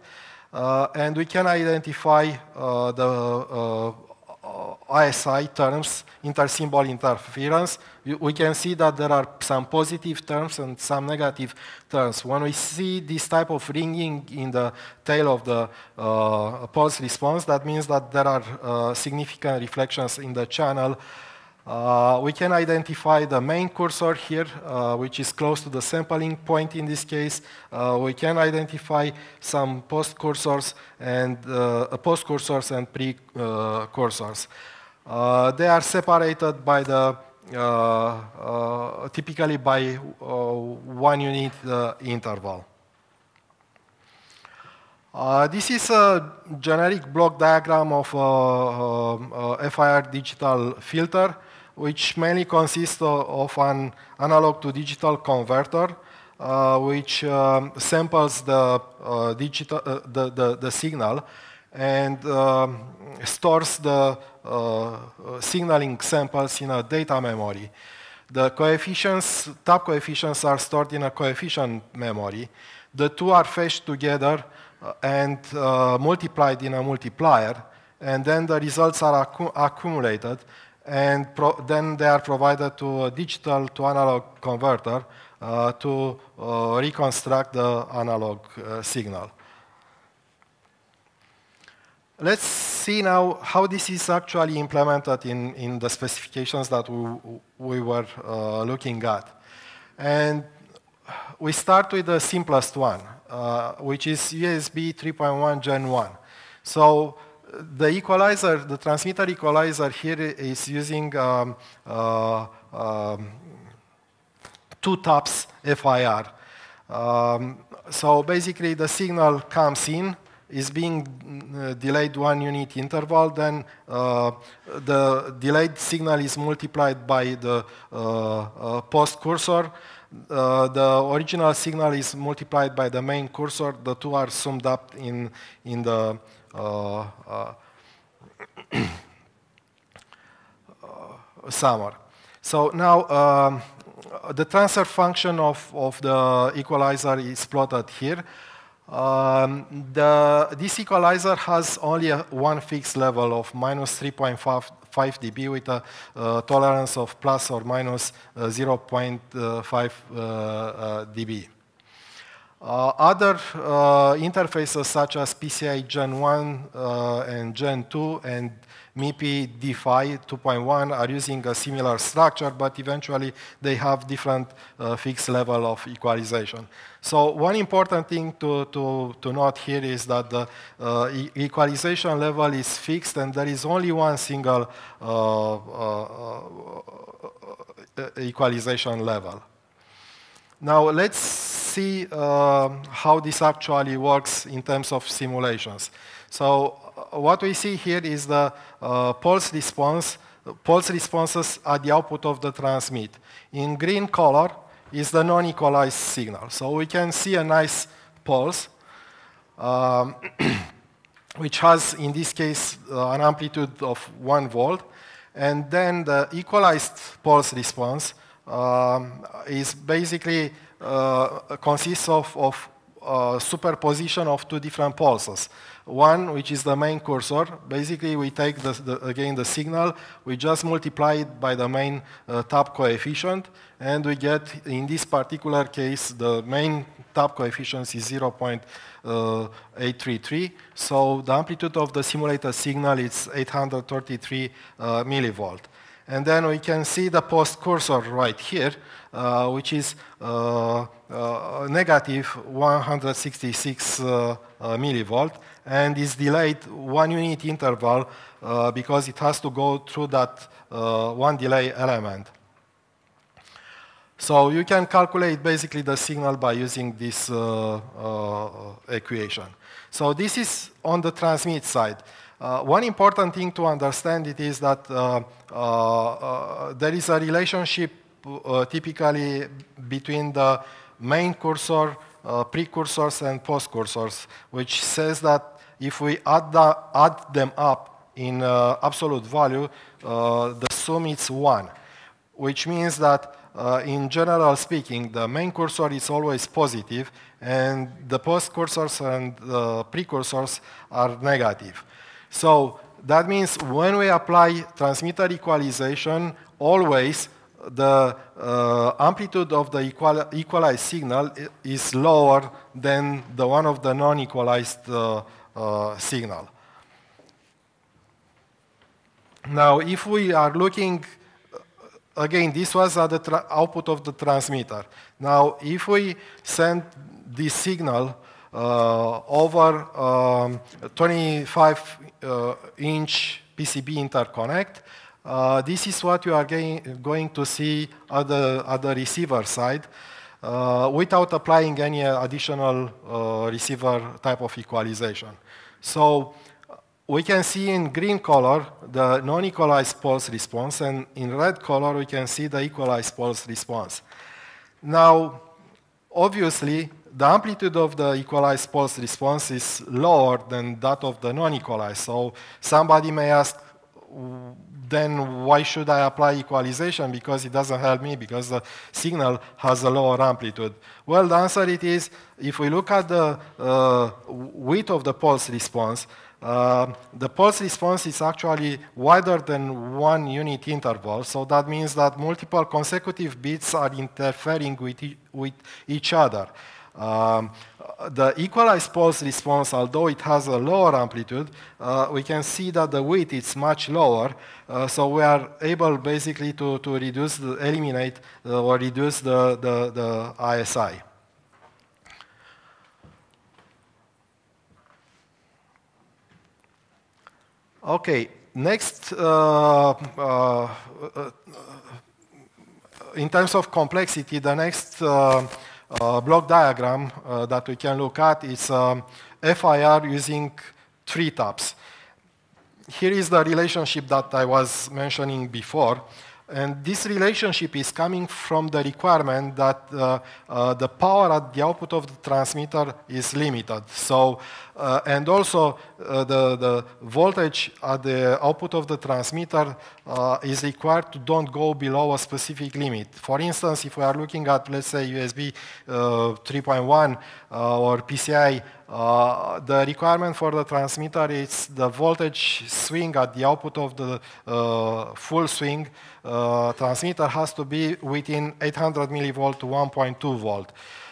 Uh, and we can identify uh, the uh, ISI terms, inter-symbol interference. We can see that there are some positive terms and some negative terms. When we see this type of ringing in the tail of the uh, pulse response, that means that there are uh, significant reflections in the channel uh, we can identify the main cursor here, uh, which is close to the sampling point in this case. Uh, we can identify some post-cursors and uh, post-cursors and precursors. Uh, they are separated by the uh, typically by one unit interval. Uh, this is a generic block diagram of a, a FIR digital filter which mainly consists of an analog to digital converter, uh, which um, samples the, uh, digital, uh, the, the, the, signal and um, stores the uh, signaling samples in a data memory. The coefficients, tap coefficients are stored in a coefficient memory. The two are fetched together and multiplied in a multiplier, and then the results are accu accumulated and then they are provided to a digital to analog converter uh, to uh, reconstruct the analog uh, signal. Let's see now how this is actually implemented in, in the specifications that we, we were uh, looking at. And we start with the simplest one, uh, which is USB 3.1 Gen 1. So the equalizer, the transmitter equalizer here is using um, uh, um, two taps FIR. Um, so basically the signal comes in, is being uh, delayed one unit interval, then uh, the delayed signal is multiplied by the uh, uh post cursor. Uh, the original signal is multiplied by the main cursor. The two are summed up in, in the summer. So now um, the transfer function of, of the equalizer is plotted here. Um, the, this equalizer has only a, one fixed level of minus 3.5 dB with a uh, tolerance of plus or minus, uh, 0.5 uh, dB. Uh, other uh, interfaces such as PCI Gen 1 uh, and Gen 2 and MIPI D-PHY 2.1 are using a similar structure, but eventually they have different uh, fixed level of equalization. So one important thing to, to, to note here is that the uh, e equalization level is fixed and there is only one single uh equalization level. Now let's see uh, how this actually works in terms of simulations. So what we see here is the uh, pulse response. Pulse responses are the output of the transmit. In green color is the non-equalized signal. So we can see a nice pulse, um, which has, in this case, uh, an amplitude of 1 volt. And then the equalized pulse response um, is basically uh, consists of, of uh, superposition of two different pulses. One, which is the main cursor, basically we take, the, the, again, the signal, we just multiply it by the main uh, tap coefficient, and we get, in this particular case, the main tap coefficient is 0.833. So the amplitude of the simulated signal is 833 uh, millivolt. And then we can see the post cursor right here, uh, which is uh, uh, negative 166 millivolt, and is delayed one unit interval because it has to go through that one delay element. So you can calculate basically the signal by using this uh, uh, equation. So this is on the transmit side. Uh, one important thing to understand it is that uh, uh, uh there is a relationship typically between the main cursor, precursors, and postcursors, which says that if we add, the, add them up in absolute value, the sum is 1, which means that uh, in general speaking, the main cursor is always positive, and the post-cursors and the precursors are negative. So that means when we apply transmitter equalization, always the uh, amplitude of the equal equalized signal is lower than the one of the non-equalized uh, uh, signal. Now, if we are looking, uh, again, this was at the output of the transmitter. Now, if we send this signal over um, 25 uh, inch PCB interconnect. Uh, this is what you are going to see at the, at the receiver side uh, without applying any additional uh, receiver type of equalization. So we can see in green color the non-equalized pulse response, and in red color we can see the equalized pulse response. Now, obviously, the amplitude of the equalized pulse response is lower than that of the non-equalized. So somebody may ask, then why should I apply equalization? Because it doesn't help me, because the signal has a lower amplitude. Well, the answer it is, if we look at the uh, width of the pulse response, uh, the pulse response is actually wider than one unit interval, so that means that multiple consecutive bits are interfering with, e with each other. Um, the equalized pulse response, although it has a lower amplitude, uh, we can see that the width is much lower. Uh, so we are able basically to, to reduce, the, eliminate uh, or reduce the, the, the ISI. Okay, next, uh, uh, uh, in terms of complexity, the next uh, block diagram uh, that we can look at is um, FIR using three taps. Here is the relationship that I was mentioning before. And this relationship is coming from the requirement that uh, uh, the power at the output of the transmitter is limited. So uh, and also uh, the, the voltage at the output of the transmitter uh, is required to don't go below a specific limit. For instance, if we are looking at, let's say, USB uh, 3.1 uh, or PCI, uh, the requirement for the transmitter is the voltage swing at the output of the full swing transmitter has to be within 800 millivolt to 1.2 volt.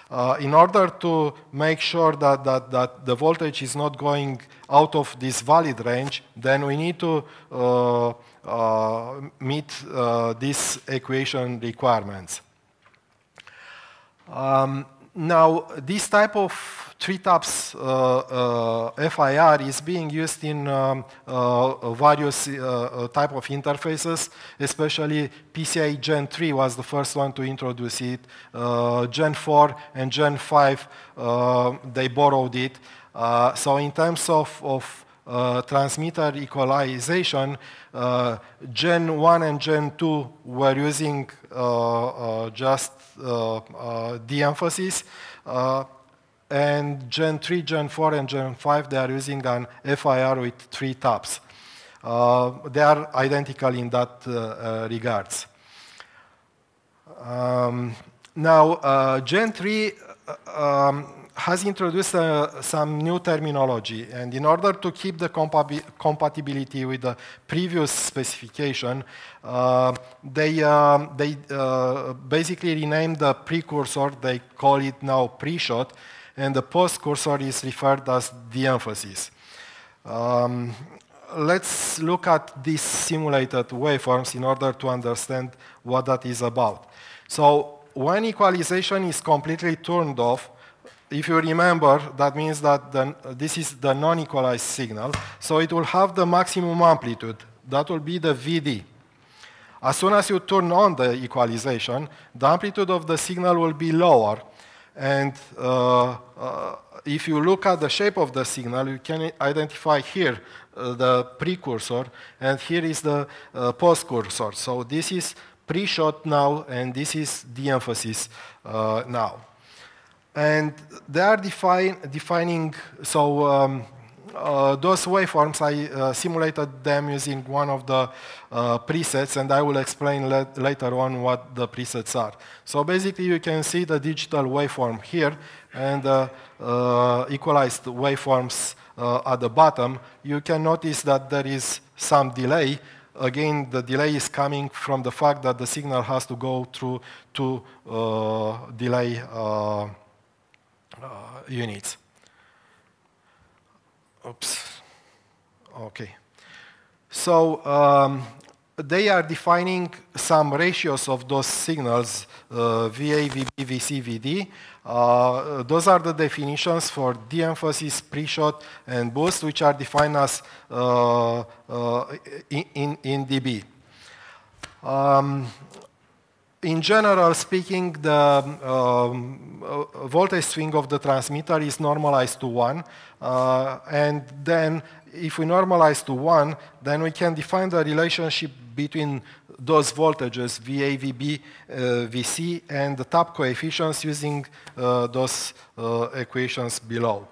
Uh, in order to make sure that, that, that the voltage is not going out of this valid range, then we need to uh, uh, meet uh, these equation requirements. Um, now, this type of three taps uh, uh, FIR is being used in um, uh, various type of interfaces, especially PCI Gen 3 was the first one to introduce it. Gen 4 and Gen 5, they borrowed it. so in terms of, of uh, transmitter equalization, uh, Gen 1 and Gen 2 were using uh, just de-emphasis, and Gen 3, Gen 4, and Gen 5, they are using an FIR with three taps. they are identical in that regards. Um, now, Gen 3 um, has introduced uh, some new terminology, and in order to keep the compatibility with the previous specification, uh, they, uh, they uh, basically renamed the precursor, they call it now pre-shot, and the post-cursor is referred as de-emphasis. Um, let's look at these simulated waveforms in order to understand what that is about. So when equalization is completely turned off, if you remember, that means that the, this is the non-equalized signal. So it will have the maximum amplitude. That will be the VD. As soon as you turn on the equalization, the amplitude of the signal will be lower. And uh, uh, if you look at the shape of the signal, you can identify here uh, the precursor, and here is the uh, postcursor. So this is pre-shot now, and this is de-emphasis uh, now. And they are defining, so um, uh, those waveforms, I uh, simulated them using one of the uh, presets, and I will explain later on what the presets are. So basically, you can see the digital waveform here, and uh, equalized waveforms uh, at the bottom. You can notice that there is some delay. Again, the delay is coming from the fact that the signal has to go through two uh, delay uh, units. Oops. Okay. So um, they are defining some ratios of those signals, uh, VA, VB, VC, VD. Uh, those are the definitions for de-emphasis, pre-shot, and boost, which are defined as uh, uh in, in, in, dB. Um, in general speaking, the um, uh, voltage swing of the transmitter is normalized to 1. Uh, and then if we normalize to 1, then we can define the relationship between those voltages, VA, VB, uh, VC, and the tap coefficients using uh, those uh, equations below.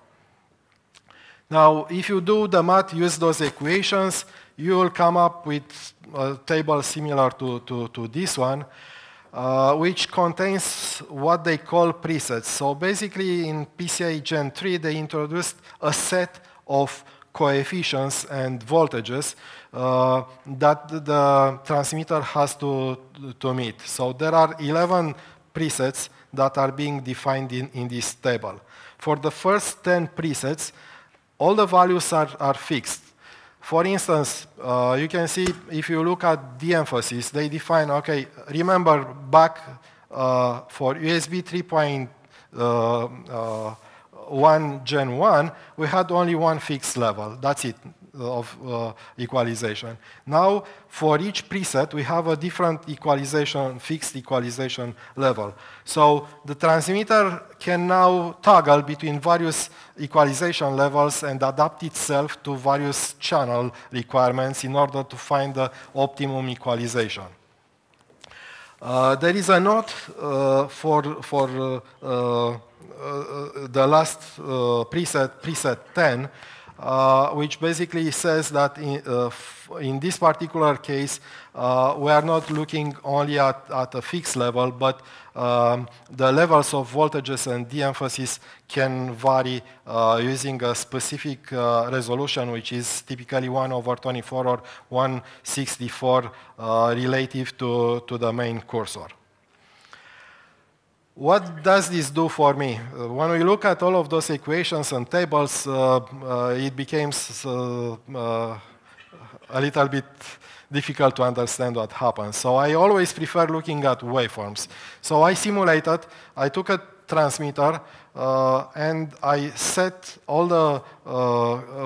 Now, if you do the math, use those equations, you will come up with a table similar to, to, to this one uh, which contains what they call presets. So basically in PCI Gen 3, they introduced a set of coefficients and voltages uh, that the transmitter has to, to meet. So there are 11 presets that are being defined in, in this table. For the first 10 presets, all the values are, are fixed. For instance, uh, you can see if you look at de-emphasis, they define, okay, remember back uh, for USB 3.1 uh, uh, Gen 1, we had only one fixed level. That's it of uh, equalization. Now, for each preset, we have a different equalization, fixed equalization level. So the transmitter can now toggle between various equalization levels and adapt itself to various channel requirements in order to find the optimum equalization. Uh, there is a note uh, for, for uh, uh uh, the last preset, preset 10, uh, which basically says that in, uh, in this particular case, uh, we are not looking only at, at a fixed level, but um, the levels of voltages and de-emphasis can vary uh, using a specific uh, resolution, which is typically 1 over 24 or 164 uh, relative to, to the main cursor. What does this do for me? Uh, when we look at all of those equations and tables, uh, uh, it becomes uh, uh, a little bit difficult to understand what happens. So I always prefer looking at waveforms. So I simulated, I took a transmitter, uh, and I set all the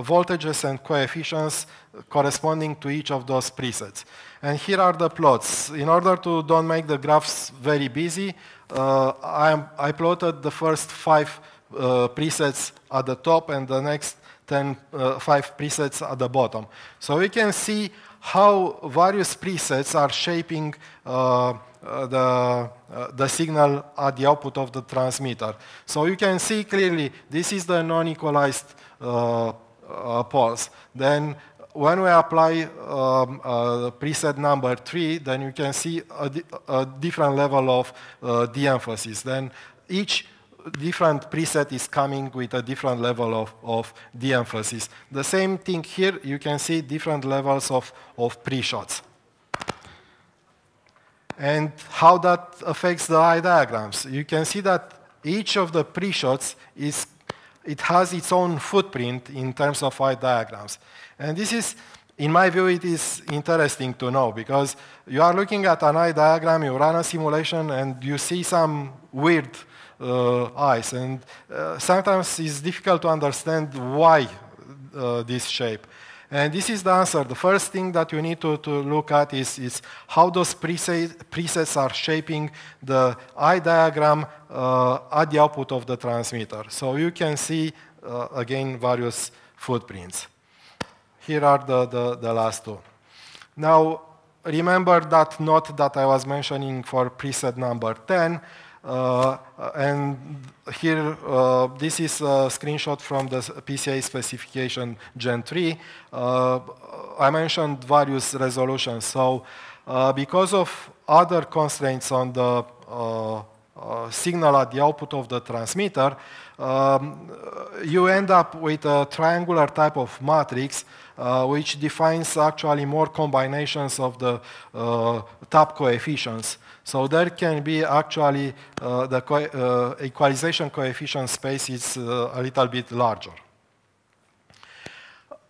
voltages and coefficients corresponding to each of those presets. And here are the plots. In order to don't make the graphs very busy, uh, I, I, plotted the first five uh, presets at the top and the next 10, uh, five presets at the bottom. So we can see how various presets are shaping uh, uh, the, uh, the signal at the output of the transmitter. So you can see clearly this is the non-equalized pulse. Then when we apply um, uh, preset number three, then you can see a, di a different level of uh, de-emphasis. Then each different preset is coming with a different level of, of de-emphasis. The same thing here, you can see different levels of, of pre-shots. And how that affects the eye diagrams. You can see that each of the pre-shots is it has its own footprint in terms of eye diagrams. And this is, in my view, it is interesting to know because you are looking at an eye diagram, you run a simulation, and you see some weird uh, eyes. And uh, sometimes it's difficult to understand why uh, this shape. And this is the answer. The first thing that you need to, to look at is, is how those preset, presets are shaping the eye diagram uh, at the output of the transmitter. So you can see, uh, again, various footprints. Here are the, the, the last two. Now, remember that note that I was mentioning for preset number 10. Uh, and here, uh, this is a screenshot from the PCI specification Gen 3. Uh, I mentioned various resolutions. So uh, because of other constraints on the uh, uh, signal at the output of the transmitter, um, you end up with a triangular type of matrix uh, which defines actually more combinations of the uh, tap coefficients. So there can be actually uh, the co uh, equalization coefficient space is uh, a little bit larger.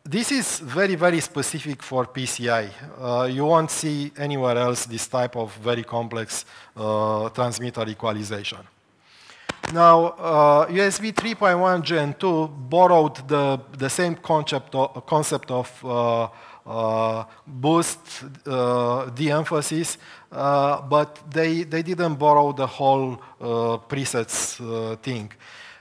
This is very, very specific for PCI. Uh, you won't see anywhere else this type of very complex transmitter equalization. Now, uh, USB 3.1 Gen 2 borrowed the, the same concept of, concept of uh, uh, boost uh, de-emphasis, uh, but they, they didn't borrow the whole uh, presets thing.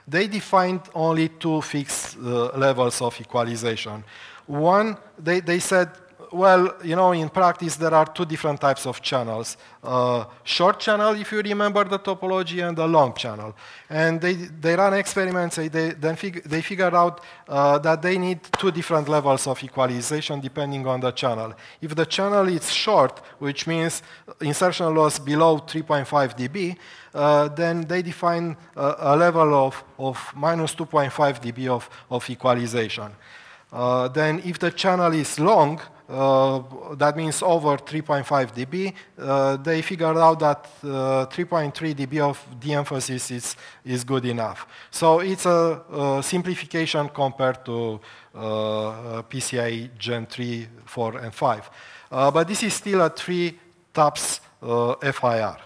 They defined only two fixed levels of equalization. One, they, they said well, you know, in practice, there are two different types of channels. Uh, short channel, if you remember the topology, and a long channel. And they, they run experiments, they, then fig they figured out uh, that they need two different levels of equalization depending on the channel. If the channel is short, which means insertion loss below 3.5 dB, uh, then they define a, a level of, of minus 2.5 dB of, of equalization. Uh, then if the channel is long, that means over 3.5 dB, uh, they figured out that 3.3 dB of de-emphasis is, is good enough. So it's a, a simplification compared to PCI Gen 3, 4, and 5. but this is still a 3 taps FIR.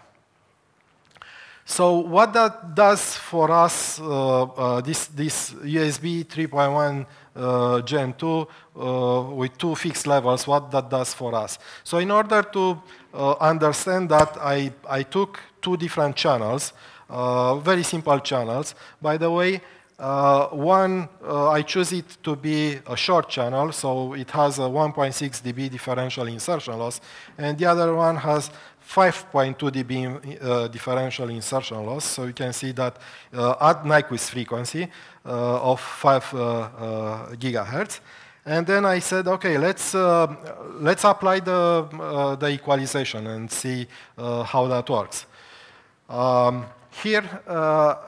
So what that does for us, uh, uh, this, this USB 3.1 uh, Gen 2 uh, with two fixed levels, what that does for us. So in order to uh, understand that, I, I took two different channels, uh, very simple channels. By the way, uh, one, uh, I choose it to be a short channel, so it has a 1.6 dB differential insertion loss, and the other one has 5.2 dB uh, differential insertion loss. So you can see that uh, at Nyquist frequency uh, of 5 uh, uh, gigahertz. And then I said, okay, let's, let's apply the, the equalization and see how that works. Um, here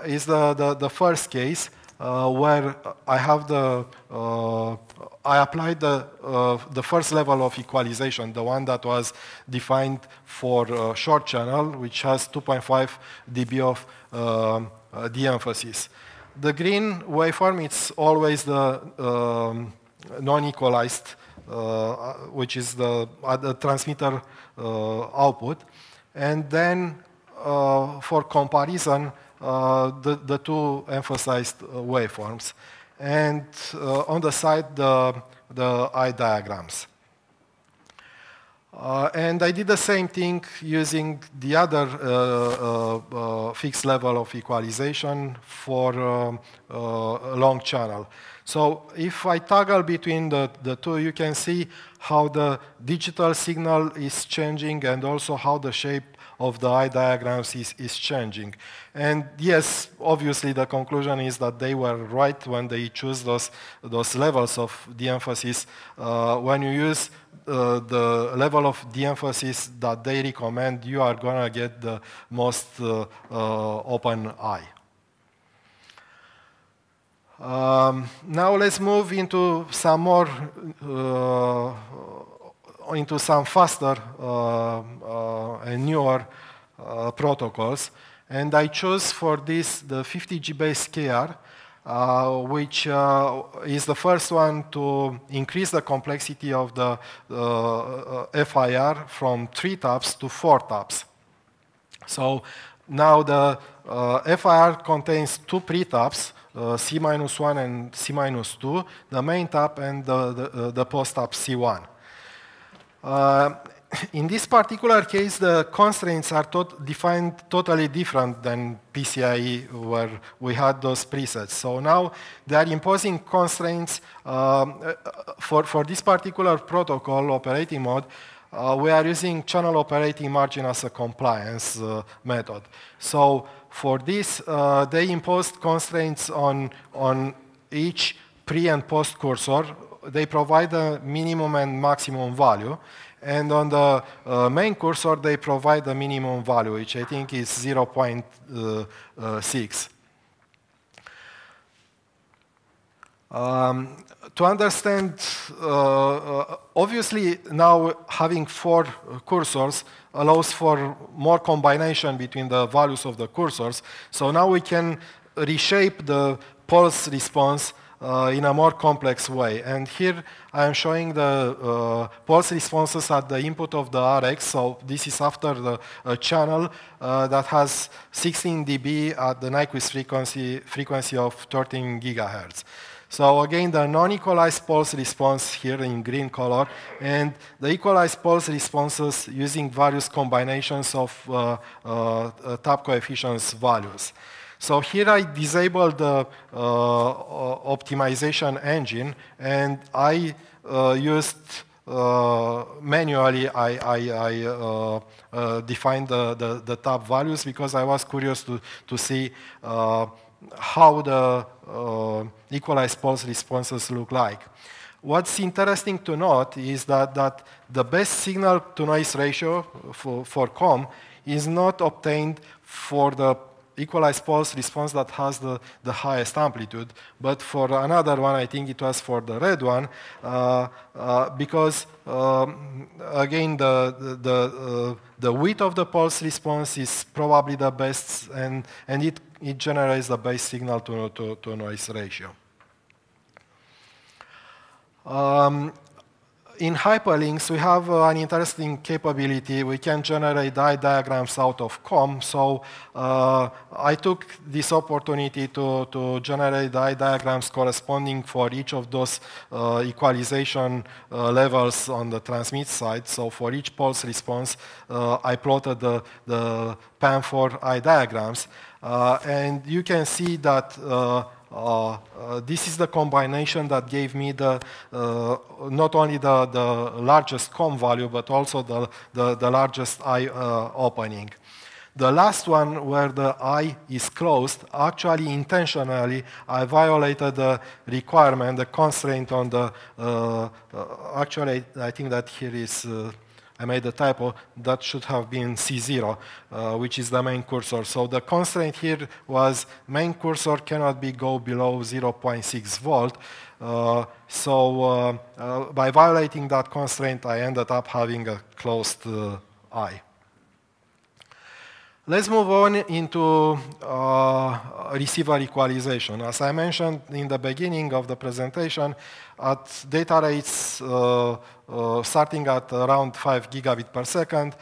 is the, the, the first case uh, where I have the, uh, I applied the, uh, the first level of equalization, the one that was defined for short channel, which has 2.5 dB of um, de-emphasis. The green waveform, it's always the um, non-equalized, uh, which is the, uh, the transmitter uh, output. And then for comparison, uh, the, the two emphasized uh, waveforms. And uh, on the side, the, the eye diagrams. Uh, and I did the same thing using the other uh, uh, fixed level of equalization for um, a long channel. So if I toggle between the, the two, you can see how the digital signal is changing and also how the shape of the eye diagrams is, is changing. And yes, obviously the conclusion is that they were right when they choose those, those levels of de-emphasis. Uh, when you use uh, the level of de-emphasis that they recommend, you are going to get the most uh, uh, open eye. Um, now let's move into some more uh, into some faster uh, uh, and newer uh, protocols. And I chose for this the 50GBASE-KR, uh, which uh, is the first one to increase the complexity of the uh, FIR from three taps to four taps. So now the FIR contains two pre-taps, C minus 1 and C minus 2, the main tap and the, the, the post tap C1. Uh, in this particular case, the constraints are tot defined totally different than PCIe, where we had those presets. So now they are imposing constraints um, uh, for, for this particular protocol operating mode. Uh, we are using channel operating margin as a compliance uh, method. So for this, uh, they imposed constraints on, on each pre and post cursor they provide a minimum and maximum value. And on the uh, main cursor, they provide a minimum value, which I think is 0.6. Uh, um, to understand, uh, uh, obviously now having four cursors allows for more combination between the values of the cursors. So now we can reshape the pulse response uh, in a more complex way. And here I am showing the uh, pulse responses at the input of the RX. So this is after the uh, channel uh, that has 16 dB at the Nyquist frequency, frequency of 13 gigahertz. So again, the non-equalized pulse response here in green color, and the equalized pulse responses using various combinations of uh, uh, tap coefficients values. So here I disabled the uh, optimization engine, and I uh, used uh, manually, I, I, I uh, uh, defined the, the, the, tap values because I was curious to, to see uh, how the equalized pulse responses look like. What's interesting to note is that, that the best signal to noise ratio for, for COM is not obtained for the equalized pulse response that has the, the highest amplitude. But for another one, I think it was for the red one, uh, uh, because um, again, the, the, uh, the width of the pulse response is probably the best, and, and it, it generates the best signal to, to, to noise ratio. Um, in HyperLynx, we have uh, an interesting capability. We can generate eye diagrams out of COM. So uh, I took this opportunity to, to generate eye diagrams corresponding for each of those uh, equalization uh, levels on the transmit side. So for each pulse response, uh, I plotted the, the PAM4 eye diagrams. Uh, and you can see that uh, this is the combination that gave me the, not only the, the largest COM value, but also the, the, the largest eye opening. The last one, where the eye is closed, actually intentionally, I violated the requirement, the constraint on the, uh, uh, actually, I think that here is, uh, I made a typo, that should have been C0, uh, which is the main cursor. So the constraint here was main cursor cannot be go below 0.6 volt. Uh, so uh, by violating that constraint, I ended up having a closed eye. Let's move on into uh, receiver equalization. As I mentioned in the beginning of the presentation, at data rates uh, uh, starting at around 5 gigabit per second,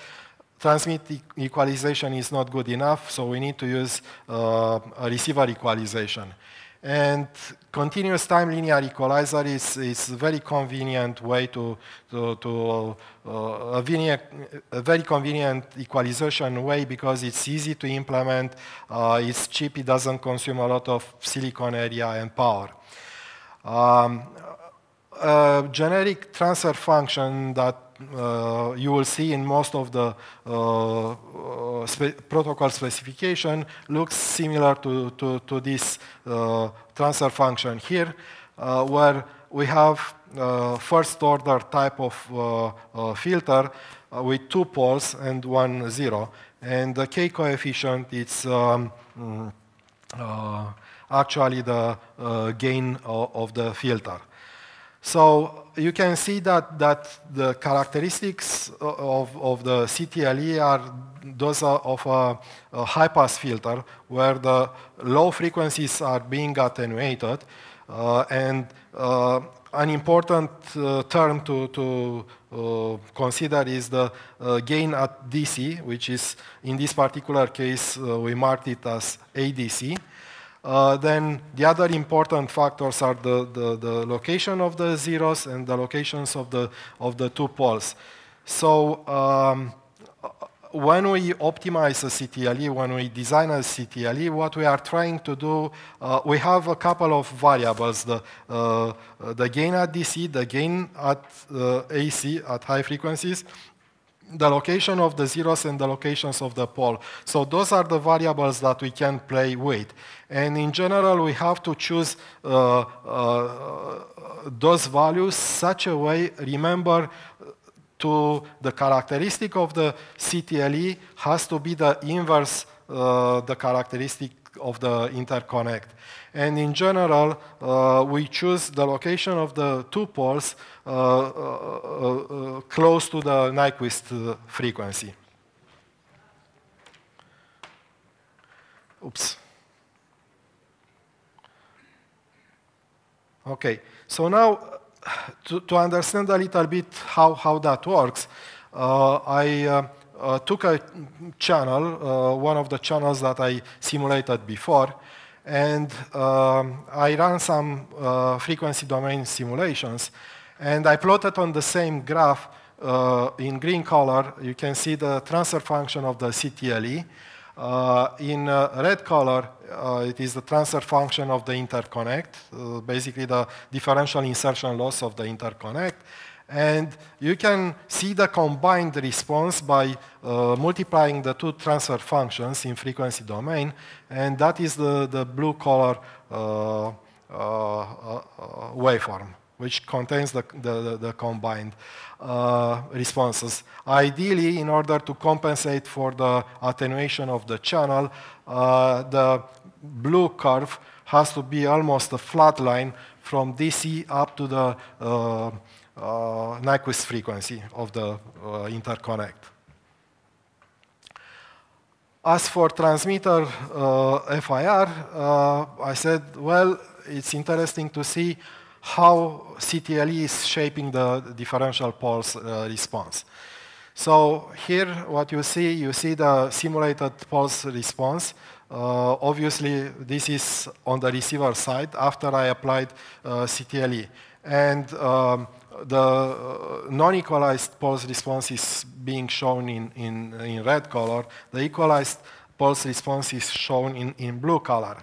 transmit equalization is not good enough, so we need to use uh, a receiver equalization. And continuous time linear equalizer is, is a very convenient way to, to, to uh, a, a, very convenient equalization way because it's easy to implement, uh, it's cheap, it doesn't consume a lot of silicon area and power. Um, a generic transfer function that uh, you will see in most of the uh, uh, spe protocol specification looks similar to, to, to this uh, transfer function here, uh, where we have uh, first order type of filter with two poles and one zero. And the k coefficient is um, mm, actually the gain of the filter. So you can see that, that the characteristics of, of the CTLE are those of a, a high-pass filter, where the low frequencies are being attenuated, uh, and uh, an important uh, term to, to uh, consider is the uh, gain at DC, which is, in this particular case, uh, we marked it as ADC. Uh, then the other important factors are the, the, the, location of the zeros and the locations of the, of the two poles. So um, when we optimize a CTLE, when we design a CTLE, what we are trying to do, uh, we have a couple of variables, the, uh, the gain at DC, the gain at uh, AC, at high frequencies, the location of the zeros and the locations of the pole. So those are the variables that we can play with. And in general, we have to choose uh, uh, those values such a way, remember, to the characteristic of the CTLE has to be the inverse, uh, the characteristic of the interconnect. And in general, uh, we choose the location of the two poles uh, uh, uh close to the Nyquist frequency. Oops. Okay, so now to, to, understand a little bit how, how that works, uh, I uh, took a channel, one of the channels that I simulated before, and um, I ran some uh, frequency domain simulations, and I plotted on the same graph uh, in green color, you can see the transfer function of the CTLE. Uh, in uh, red color, uh, it is the transfer function of the interconnect, uh, basically the differential insertion loss of the interconnect. And you can see the combined response by uh, multiplying the two transfer functions in frequency domain, and that is the, the blue color uh, uh, uh waveform, which contains the, the, the combined uh, responses. Ideally, in order to compensate for the attenuation of the channel, uh, the blue curve has to be almost a flat line from DC up to the Nyquist frequency of the uh, interconnect. As for transmitter uh, FIR, I said, well, it's interesting to see how CTLE is shaping the differential pulse uh, response. So here, what you see, you see the simulated pulse response. Uh, obviously, this is on the receiver side after I applied uh, CTLE. And um, the uh, non-equalized pulse response is being shown in, in, in red color. The equalized pulse response is shown in, in blue color.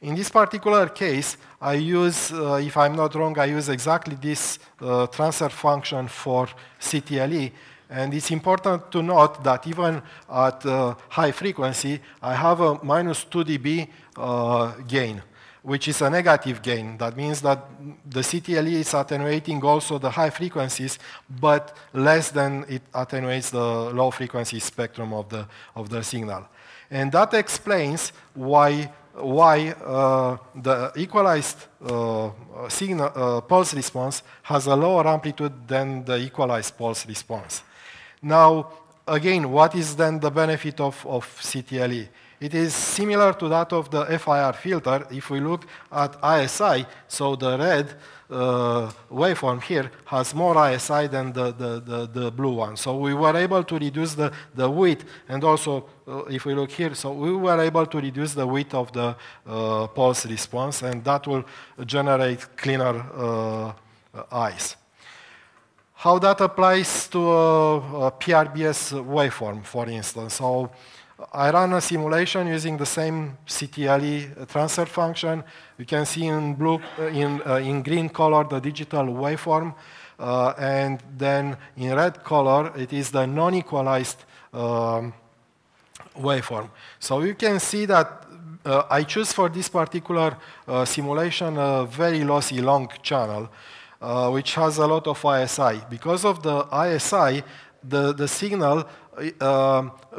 In this particular case, I use, uh, if I'm not wrong, I use exactly this uh, transfer function for CTLE. And it's important to note that even at uh, high frequency, I have a minus 2 dB uh, gain, which is a negative gain. That means that the CTLE is attenuating also the high frequencies, but less than it attenuates the low frequency spectrum of the, of the signal. And that explains why why uh, the equalized uh, signal, uh, pulse response has a lower amplitude than the equalized pulse response. Now, again, what is then the benefit of, of CTLE? It is similar to that of the FIR filter. If we look at ISI, so the red uh, waveform here has more ISI than the, the, the, the, blue one. So we were able to reduce the, the width, and also, uh, if we look here, so we were able to reduce the width of the uh, pulse response, and that will generate cleaner uh, eyes. How that applies to a, a PRBS waveform, for instance. So I ran a simulation using the same CTLE transfer function. You can see in blue, uh, in, uh, in green color the digital waveform, uh, and then in red color it is the non-equalized um, waveform. So you can see that uh, I choose for this particular uh, simulation a very lossy long channel, uh, which has a lot of ISI. Because of the ISI, the, the signal uh,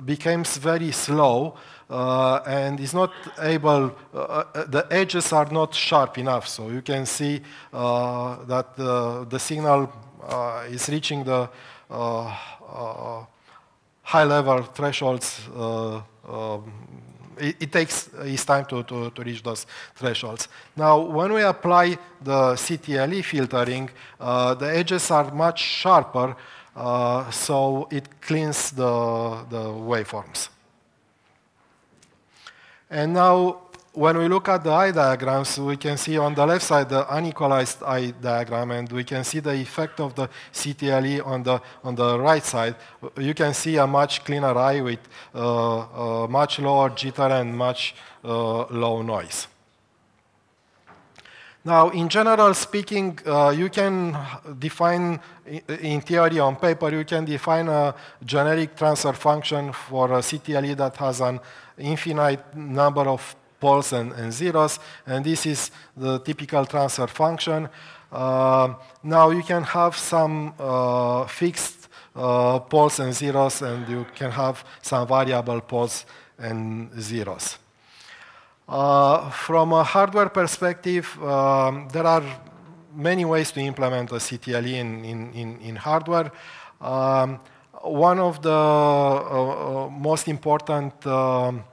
becomes very slow uh, and is not able, uh, uh, the edges are not sharp enough. So you can see uh, that the signal uh, is reaching the high level thresholds. Um, it, takes its time to, to, to, reach those thresholds. Now, when we apply the CTLE filtering, the edges are much sharper, uh, so it cleans the, the waveforms. And now, when we look at the eye diagrams, we can see on the left side the unequalized eye diagram, and we can see the effect of the CTLE on the, on the right side. You can see a much cleaner eye with uh, uh, much lower jitter and much uh, low noise. Now, in general speaking, uh, you can define, in theory on paper, you can define a generic transfer function for a CTLE that has an infinite number of poles and, and zeros, and this is the typical transfer function. Uh, now you can have some uh, fixed uh, poles and zeros, and you can have some variable poles and zeros. Uh, from a hardware perspective, um, there are many ways to implement a CTLE in, in, in, hardware. Um, one of the uh, uh most important um,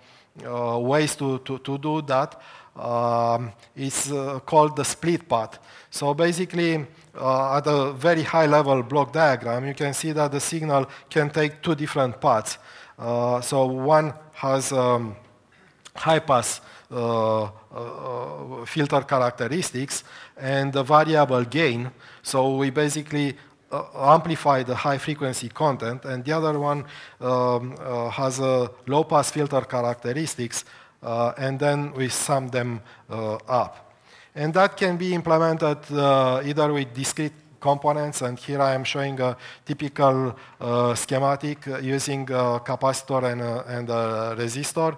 uh, ways to, to, to, do that um, is called the split path. So basically, at a very high level block diagram, you can see that the signal can take two different paths. so one has um, high pass filter characteristics and the variable gain. So we basically uh, amplify the high frequency content, and the other one um, uh, has a low pass filter characteristics, uh, and then we sum them uh, up. And that can be implemented either with discrete components, and here I am showing a typical schematic using a capacitor and a, and a resistor.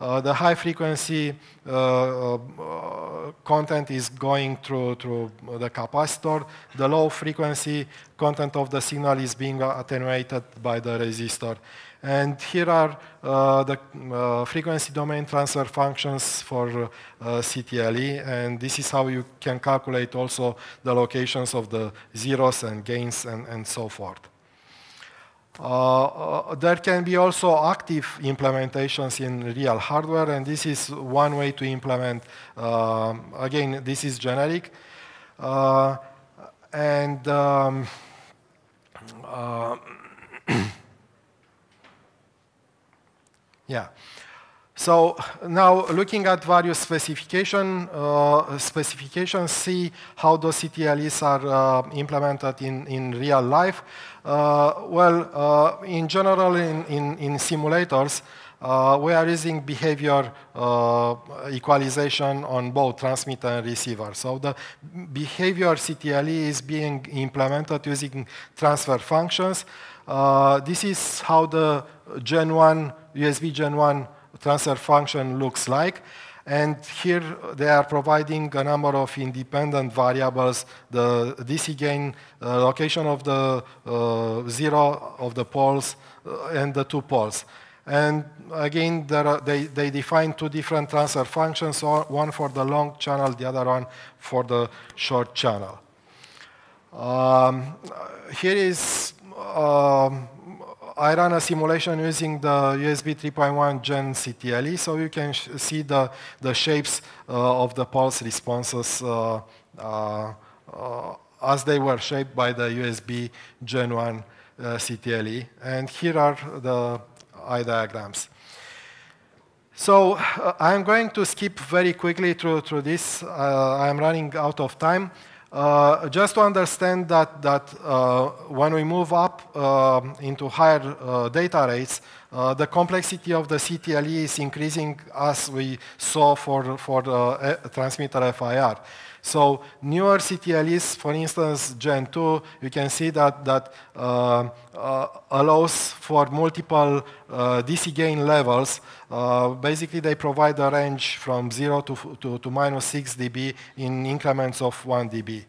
Uh, the high frequency uh, uh, content is going through, through the capacitor. The low frequency content of the signal is being attenuated by the resistor. And here are uh, the uh, frequency domain transfer functions for uh, CTLE, and this is how you can calculate also the locations of the zeros and gains and, and so forth. Uh, uh, there can be also active implementations in real hardware, and this is one way to implement. Uh, again, this is generic. Uh, and um, yeah. So now looking at various specification, uh, specifications, see how those CTLEs are uh, implemented in, in real life. Uh, well, uh, in general, in, in, in simulators, uh, we are using behavior equalization on both transmitter and receiver. So the behavior CTLE is being implemented using transfer functions. This is how the Gen 1, USB Gen 1 transfer function looks like. And here they are providing a number of independent variables, the DC gain, uh, location of the uh, zero of the poles, uh, and the two poles. And again, are, they, they define two different transfer functions, one for the long channel, the other one for the short channel. Um, here is um, I ran a simulation using the USB 3.1 Gen CTLE, so you can see the, the shapes uh, of the pulse responses uh, uh, uh as they were shaped by the USB Gen 1 uh, CTLE. And here are the eye diagrams. So uh, I'm going to skip very quickly through, through this. I'm running out of time. Uh, just to understand that, that uh, when we move up uh, into higher uh, data rates, uh, the complexity of the CTLE is increasing as we saw for, for the transmitter FIR. So newer CTLEs, for instance, Gen 2, you can see that, that uh, uh, allows for multiple uh, DC gain levels. Uh, basically, they provide a range from 0 to, to, to minus 6 dB in increments of 1 dB.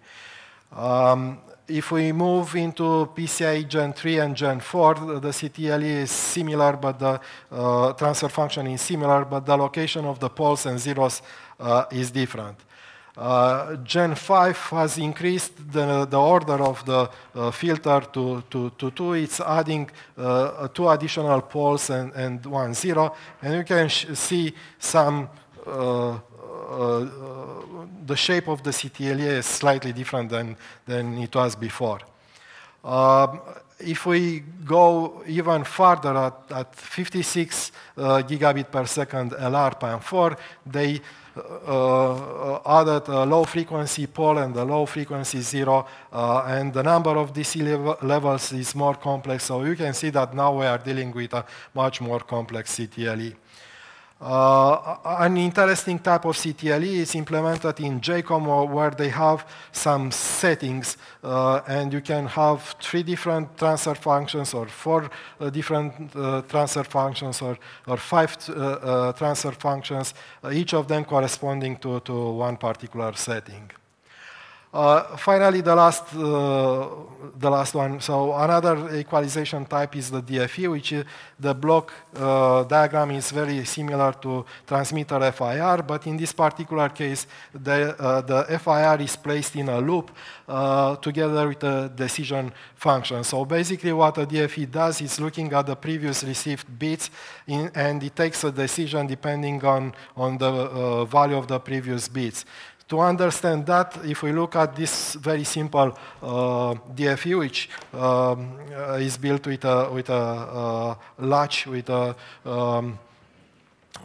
Um, if we move into PCIe Gen 3 and Gen 4, the CTLE is similar, but the uh, transfer function is similar, but the location of the poles and zeros uh, is different. Uh, Gen 5 has increased the, the order of the uh, filter to, to, to 2. It's adding uh, two additional poles and, and one zero. And you can see some, uh, uh, the shape of the CTLE is slightly different than, than it was before. Um, if we go even further at, at 56 uh, gigabit per second LR PAM4, they uh, added a low frequency pole and a low frequency zero, uh, and the number of DC lev levels is more complex. So you can see that now we are dealing with a much more complex CTLE. Uh, an interesting type of CTLE is implemented in JCOM where they have some settings uh, and you can have three different transfer functions or four uh, different uh, transfer functions or, or five uh, uh, transfer functions, each of them corresponding to, to one particular setting. Uh, finally, the last, uh, the last one. So another equalization type is the DFE, which is the block uh, diagram is very similar to transmitter FIR, but in this particular case, the, uh, the FIR is placed in a loop uh, together with the decision function. So basically what a DFE does is looking at the previous received bits in, and it takes a decision depending on, on the uh, value of the previous bits. To understand that, if we look at this very simple uh, DFE, which um, uh, is built with a, with a uh, latch, with a, um,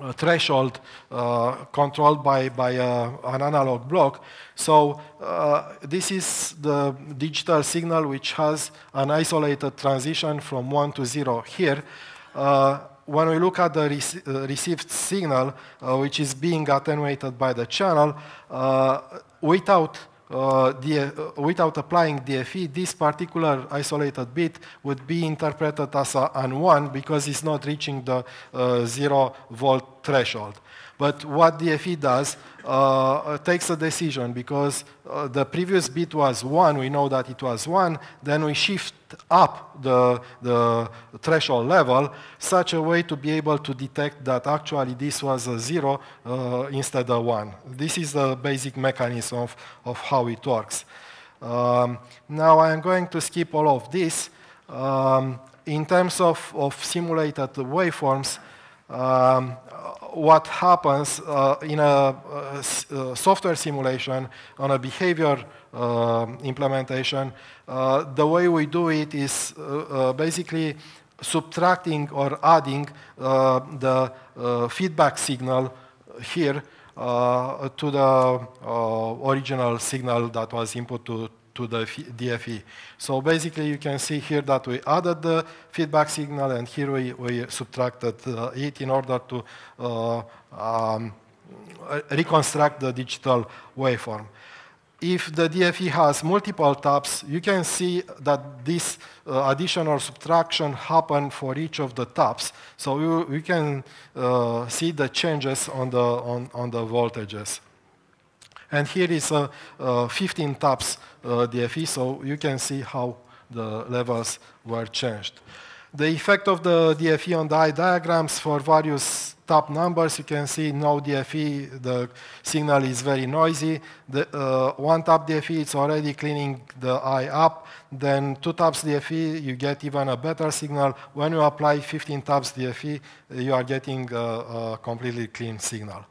a threshold uh, controlled by, by uh, an analog block. So uh, this is the digital signal which has an isolated transition from 1 to 0 here when we look at the rec uh, received signal, uh, which is being attenuated by the channel, uh, without uh, uh, without applying DFE, this particular isolated bit would be interpreted as an 1 because it's not reaching the uh, 0 volt threshold. But what DFE does, uh, takes a decision because uh, the previous bit was 1, we know that it was 1, then we shift up the, the threshold level such a way to be able to detect that actually this was a 0 uh, instead of 1. This is the basic mechanism of, of how it works. Um, now I'm going to skip all of this. Um, in terms of, of simulated waveforms, um, what happens uh, in a, a, uh, uh, software simulation on a behavior uh, implementation, uh, the way we do it is uh, basically subtracting or adding the feedback signal here to the original signal that was input to, to the DFE. So basically, you can see here that we added the feedback signal, and here we, we subtracted uh, it in order to uh, um, reconstruct the digital waveform if the DFE has multiple taps, you can see that this uh, addition or subtraction happen for each of the taps. So you, you can uh, see the changes on the, on, on the voltages. And here is a, a 15 taps uh, DFE, so you can see how the levels were changed. The effect of the DFE on the eye diagrams for various tap numbers, you can see no DFE, the signal is very noisy. The, uh, one tap DFE, it's already cleaning the eye up. Then two taps DFE, you get even a better signal. When you apply 15 taps DFE, you are getting a, a completely clean signal.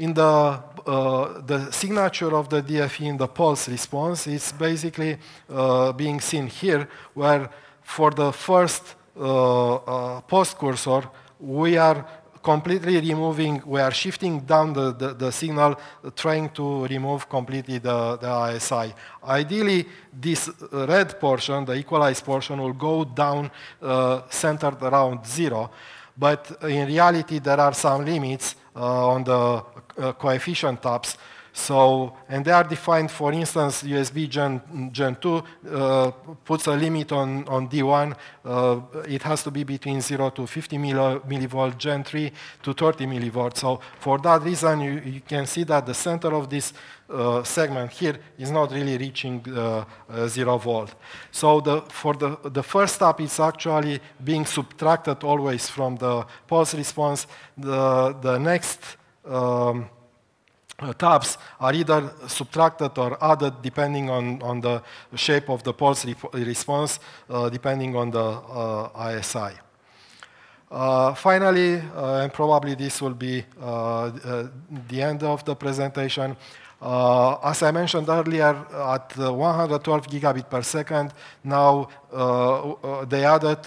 In the, uh, the signature of the DFE in the pulse response, it's basically uh, being seen here, where for the first uh, uh post cursor, we are completely removing, we are shifting down the, the, the signal, trying to remove completely the, the ISI. Ideally, this red portion, the equalized portion, will go down uh, centered around zero. But in reality, there are some limits on the uh, coefficient taps so, and they are defined, for instance, USB Gen, Gen 2 uh, puts a limit on, on D1. Uh, it has to be between 0 to 50 millivolt, Gen 3 to 30 millivolt. So for that reason, you, you can see that the center of this uh, segment here is not really reaching uh, uh, 0 volt. So the, for the, the first step, it's actually being subtracted always from the pulse response. The, the next um, uh, taps are either subtracted or added depending on, on the shape of the pulse re response, uh, depending on the uh, ISI. Uh, finally, uh, and probably this will be uh, the end of the presentation, as I mentioned earlier, at 112 gigabit per second, now they added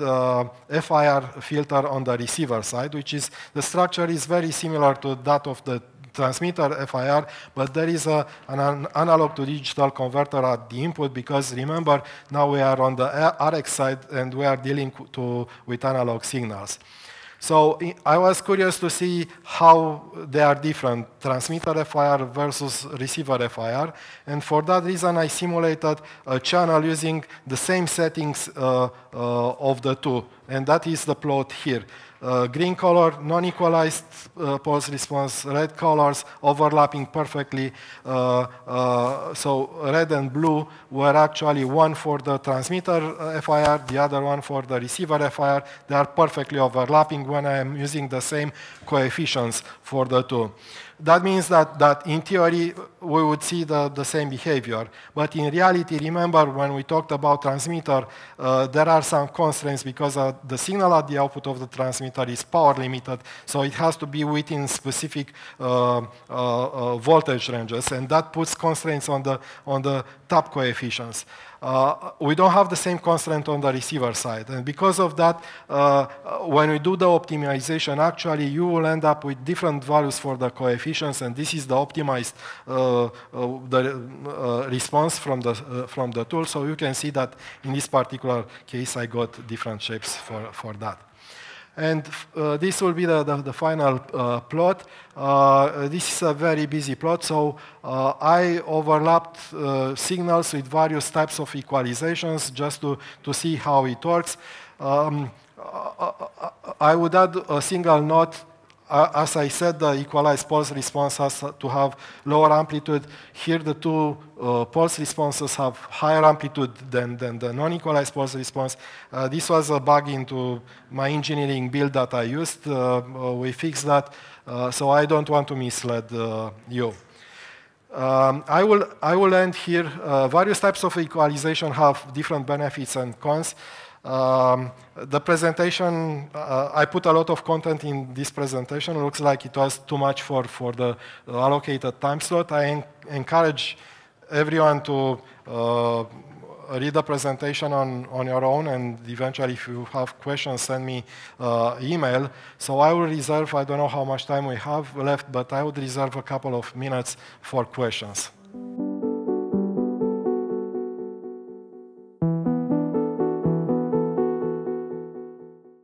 FIR filter on the receiver side, which is the structure is very similar to that of the transmitter FIR, but there is a, an analog to digital converter at the input because remember, now we are on the RX side and we are dealing to, with analog signals. So I was curious to see how they are different, transmitter FIR versus receiver FIR. And for that reason, I simulated a channel using the same settings uh, uh, of the two. And that is the plot here. Uh, green color, non-equalized uh, pulse response, red colors overlapping perfectly. Uh, uh so red and blue were actually one for the transmitter uh, FIR, the other one for the receiver FIR. They are perfectly overlapping when I am using the same coefficients for the two that means that, that in theory we would see the, the same behavior. But in reality, remember when we talked about transmitter, uh, there are some constraints because uh, the signal at the output of the transmitter is power limited, so it has to be within specific uh, uh, uh voltage ranges, and that puts constraints on the, on the tap coefficients. Uh, we don't have the same constraint on the receiver side. And because of that, uh, when we do the optimization, actually you will end up with different values for the coefficients, and this is the optimized uh, uh the, uh, response from the, uh, from the tool. So you can see that in this particular case, I got different shapes for, for that. And uh, this will be the, the, the final uh, plot. Uh, this is a very busy plot, so uh, I overlapped uh, signals with various types of equalizations just to, to see how it works. Um, uh, I would add a single note as I said, the equalized pulse response has to have lower amplitude. Here, the two uh, pulse responses have higher amplitude than, than the non-equalized pulse response. Uh, this was a bug into my engineering build that I used. Uh, uh we fixed that, uh, so I don't want to mislead uh, you. Um, I, will, I will end here. various types of equalization have different benefits and cons. Um, the presentation, uh, I put a lot of content in this presentation. It looks like it was too much for, for the allocated time slot. I en encourage everyone to uh, read the presentation on, on your own, and eventually, if you have questions, send me uh, email. So I will reserve, I don't know how much time we have left, but I would reserve a couple of minutes for questions.